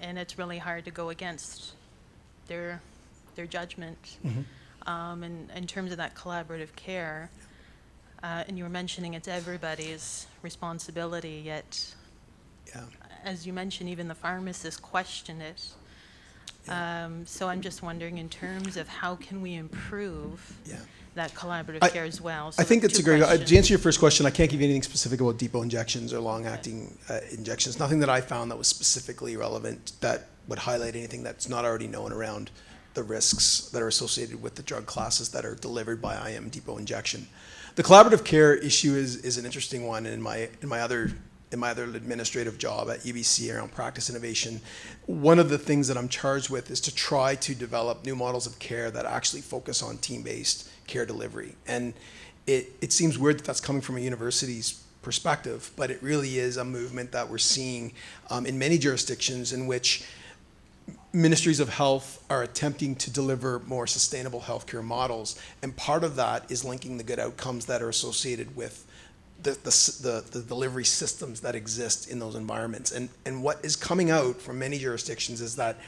Speaker 3: and it's really hard to go against their, their judgment. Um, and in terms of that collaborative care, uh, and you were mentioning it's everybody's responsibility, yet
Speaker 2: Yeah.
Speaker 3: as you mentioned, even the pharmacists question it. Um, so I'm just wondering, in terms of how can we improve
Speaker 2: Yeah.
Speaker 3: that collaborative
Speaker 2: I-
Speaker 3: care as well?
Speaker 2: I think it's a great. Uh, to answer your first question, I can't give you anything specific about depot injections or long-acting uh, injections. Nothing that I found that was specifically relevant that would highlight anything that's not already known around the risks that are associated with the drug classes that are delivered by IM depot injection. The collaborative care issue is, is an interesting one in my in my other in my other administrative job at UBC around practice innovation. One of the things that I'm charged with is to try to develop new models of care that actually focus on team-based care delivery. And it, it seems weird that that's coming from a university's perspective, but it really is a movement that we're seeing um, in many jurisdictions in which ministries of health are attempting to deliver more sustainable healthcare models, and part of that is linking the good outcomes that are associated with the, the, the, delivery systems that exist in those environments. And, and what is coming out from many jurisdictions is that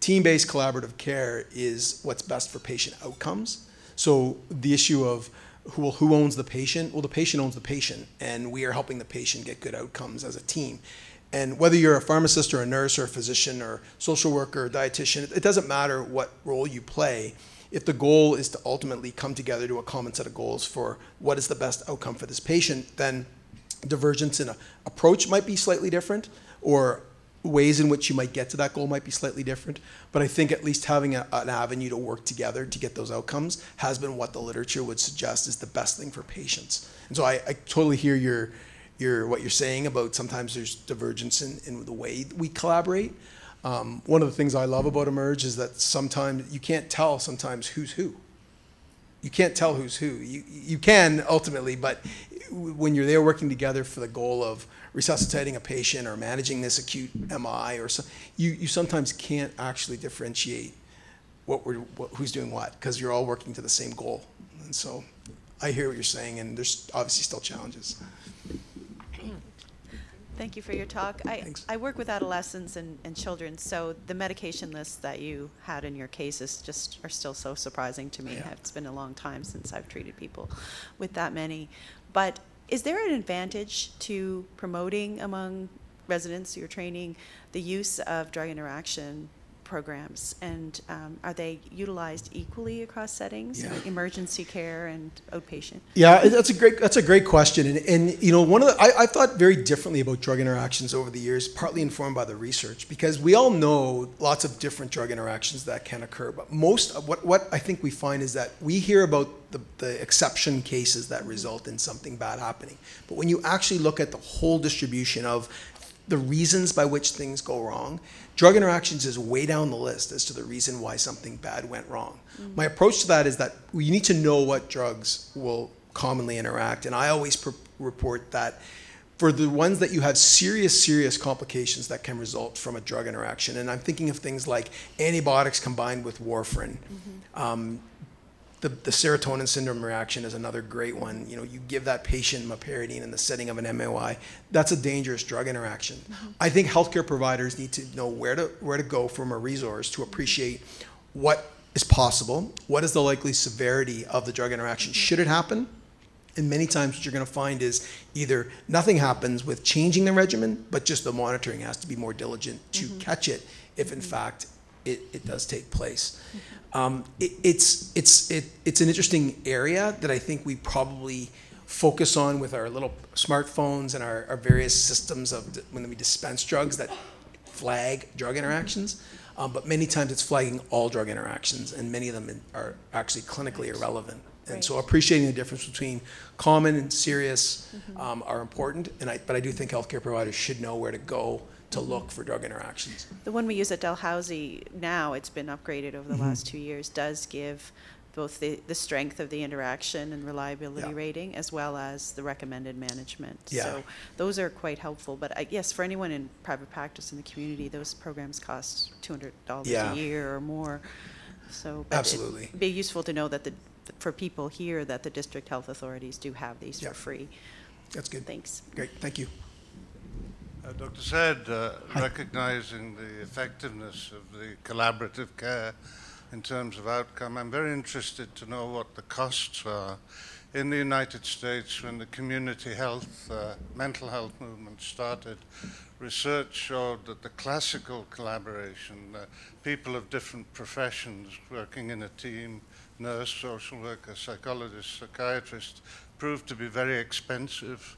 Speaker 2: team-based collaborative care is what's best for patient outcomes. So the issue of who, well, who owns the patient? Well, the patient owns the patient, and we are helping the patient get good outcomes as a team. And whether you're a pharmacist or a nurse or a physician or social worker or dietitian, it, it doesn't matter what role you play. If the goal is to ultimately come together to a common set of goals for what is the best outcome for this patient, then divergence in a approach might be slightly different, or ways in which you might get to that goal might be slightly different. But I think at least having a, an avenue to work together to get those outcomes has been what the literature would suggest is the best thing for patients. And so I, I totally hear your, your what you're saying about sometimes there's divergence in, in the way we collaborate. Um, one of the things I love about Emerge is that sometimes you can't tell sometimes who's who you can't tell who's who. You, you can ultimately, but when you're there working together for the goal of resuscitating a patient or managing this acute MI or so, you, you sometimes can't actually differentiate what we're, what, who's doing what because you're all working to the same goal. And so I hear what you're saying, and there's obviously still challenges.
Speaker 4: Thank you for your talk. I,
Speaker 2: Thanks.
Speaker 4: I work with adolescents and, and children, so the medication lists that you had in your cases just are still so surprising to me.
Speaker 2: Yeah.
Speaker 4: It's been a long time since I've treated people with that many. But is there an advantage to promoting among residents you're training the use of drug interaction programs? And um, are they utilized equally across settings,
Speaker 2: Yeah.
Speaker 4: emergency care and outpatient?
Speaker 2: Yeah, that's a great that's a great question, and, and you know one of the I, I thought very differently about drug interactions over the years, partly informed by the research, because we all know lots of different drug interactions that can occur, but most of what what I think we find is that we hear about the, the exception cases that result in something bad happening, but when you actually look at the whole distribution of the reasons by which things go wrong, drug interactions is way down the list as to the reason why something bad went wrong. My approach to that is that you need to know what drugs will commonly interact, and I always report that for the ones that you have serious, serious complications that can result from a drug interaction, and I'm thinking of things like antibiotics combined with warfarin. Um, the, the serotonin syndrome reaction is another great one. You know, you give that patient meperidine in the setting of an MAOI. That's a dangerous drug interaction. Mm-hmm. I think healthcare providers need to know where to where to go from a resource to appreciate what is possible, what is the likely severity of the drug interaction mm-hmm. should it happen, and many times what you're going to find is either nothing happens with changing the regimen, but just the monitoring has to be more diligent to mm-hmm. catch it if in fact it, it does take place. Um, it, it's, it's, it, it's an interesting area that I think we probably focus on with our little smartphones and our, our various systems of when we dispense drugs that flag drug interactions. Um, but many times it's flagging all drug interactions, and many of them are actually clinically irrelevant. And so appreciating the difference between common and serious um, are important. And I, but I do think healthcare providers should know where to go to look for drug interactions.
Speaker 4: The one we use at Dalhousie now, it's been upgraded over the mm-hmm. last two years, does give both the, the strength of the interaction and reliability
Speaker 2: Yeah.
Speaker 4: rating as well as the recommended management.
Speaker 2: Yeah.
Speaker 4: So those are quite helpful. But I, yes, for anyone in private practice in the community, those programs cost two hundred dollars
Speaker 2: Yeah.
Speaker 4: a year or more. So
Speaker 2: Absolutely.
Speaker 4: it'd be useful to know that the for people here that the district health authorities do have these for free.
Speaker 2: That's good.
Speaker 4: Thanks.
Speaker 2: Great, thank you.
Speaker 5: Uh, Dr. Zed, uh, recognizing the effectiveness of the collaborative care in terms of outcome, I'm very interested to know what the costs are. In the United States, when the community health, uh, mental health movement started, research showed that the classical collaboration, uh, people of different professions working in a team, nurse, social worker, psychologist, psychiatrist, proved to be very expensive.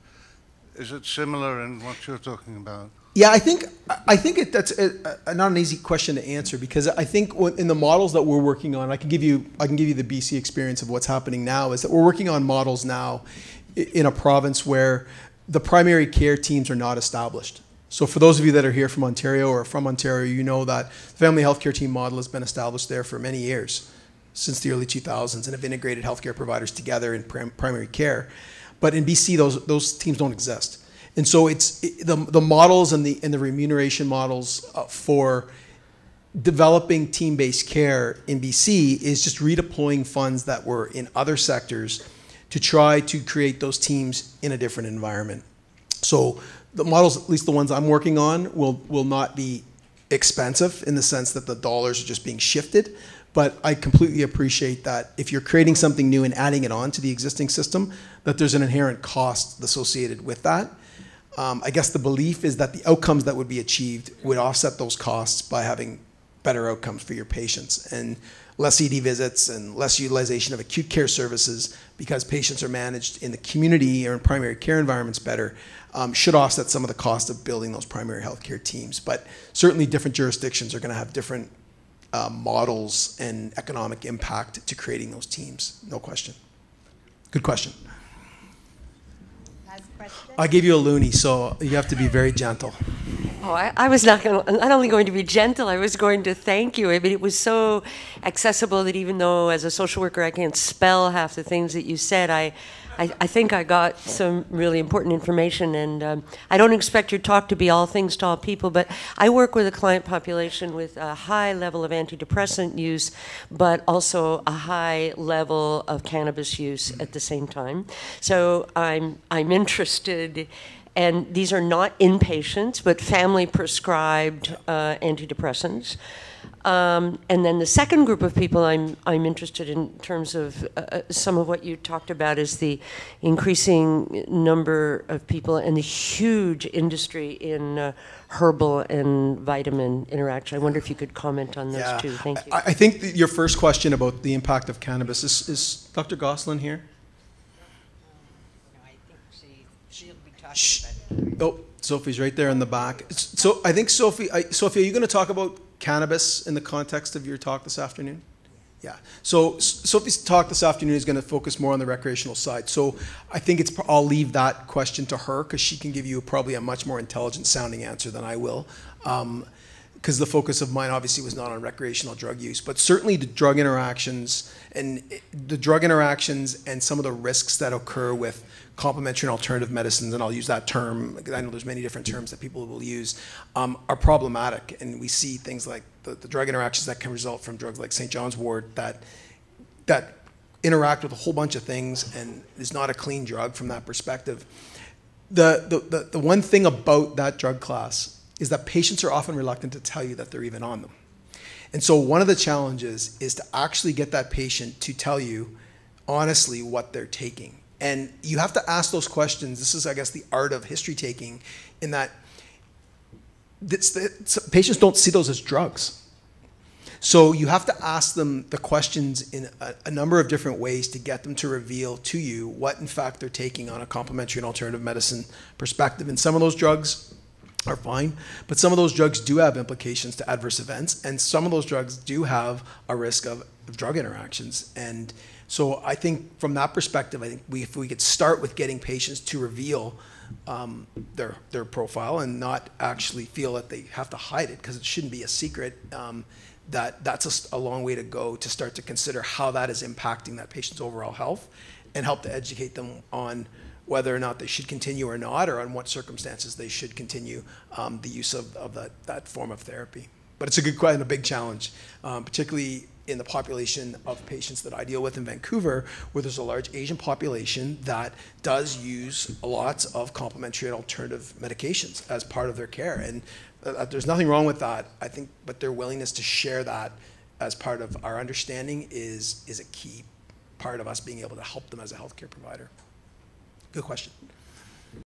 Speaker 5: Is it similar in what you're talking about?
Speaker 2: Yeah, I think I think it, that's a, a, not an easy question to answer because I think in the models that we're working on, I can give you I can give you the BC experience of what's happening now. Is that we're working on models now in a province where the primary care teams are not established. So for those of you that are here from Ontario or from Ontario, you know that the family healthcare team model has been established there for many years, since the early 2000s, and have integrated healthcare providers together in prim- primary care. But in BC, those those teams don't exist. And so it's it, the, the models and the and the remuneration models uh, for developing team-based care in BC is just redeploying funds that were in other sectors to try to create those teams in a different environment. So the models, at least the ones I'm working on, will will not be expensive in the sense that the dollars are just being shifted. But I completely appreciate that if you're creating something new and adding it on to the existing system, that there's an inherent cost associated with that. Um, I guess the belief is that the outcomes that would be achieved would offset those costs by having better outcomes for your patients and less ED visits and less utilization of acute care services because patients are managed in the community or in primary care environments better um, should offset some of the cost of building those primary healthcare teams. But certainly, different jurisdictions are going to have different uh, models and economic impact to creating those teams. No question. Good question.
Speaker 1: Question?
Speaker 2: I gave you a loonie, so you have to be very gentle.
Speaker 6: Oh, I, I was not going not only going to be gentle, I was going to thank you. I mean, it was so accessible that even though as a social worker I can't spell half the things that you said, I, I, I think I got some really important information. And um, I don't expect your talk to be all things to all people, but I work with a client population with a high level of antidepressant use, but also a high level of cannabis use at the same time. So I'm I'm interested and these are not inpatients, but family prescribed uh, antidepressants. Um, and then the second group of people I'm, I'm interested in in terms of uh, uh, some of what you talked about is the increasing number of people and the huge industry in uh, herbal and vitamin interaction. I wonder if you could comment on those two. Thank you.
Speaker 2: I, I think that your first question about the impact of cannabis is, is Dr. Goslin here?
Speaker 1: No, I think she, she'll be
Speaker 2: Shh. Oh, Sophie's right there in the back. So I think Sophie, I, Sophie, are you going to talk about cannabis in the context of your talk this afternoon? Yeah. So Sophie's talk this afternoon is going to focus more on the recreational side. So I think it's, I'll leave that question to her because she can give you probably a much more intelligent sounding answer than I will. Um, because the focus of mine obviously was not on recreational drug use, but certainly the drug interactions and eh, the drug interactions and some of the risks that occur with complementary and alternative medicines, and I'll use that term, I know there's many different terms that people will use, um, are problematic. And we see things like the, the drug interactions that can result from drugs like St. John's wort that, that interact with a whole bunch of things and is not a clean drug from that perspective. The, the, the, the one thing about that drug class is that patients are often reluctant to tell you that they're even on them. And so one of the challenges is to actually get that patient to tell you honestly what they're taking. And you have to ask those questions. This is, I guess, the art of history taking, in that patients don't see those as drugs. So you have to ask them the questions in a, a number of different ways to get them to reveal to you what, in fact, they're taking on a complementary and alternative medicine perspective. And some of those drugs are fine, but some of those drugs do have implications to adverse events, and some of those drugs do have a risk of, of drug interactions. And so I think from that perspective, I think we, if we could start with getting patients to reveal um, their their profile and not actually feel that they have to hide it because it shouldn't be a secret. Um, that that's a long way to go to start to consider how that is impacting that patient's overall health, and help to educate them on whether or not they should continue or not, or on what circumstances they should continue um, the use of, of that, that form of therapy. But it's a good question, a big challenge, um, particularly in the population of patients that I deal with in Vancouver, where there's a large Asian population that does use lots of complementary and alternative medications as part of their care. And uh, there's nothing wrong with that. I think, but their willingness to share that as part of our understanding is, is a key part of us being able to help them as a healthcare provider. Good question.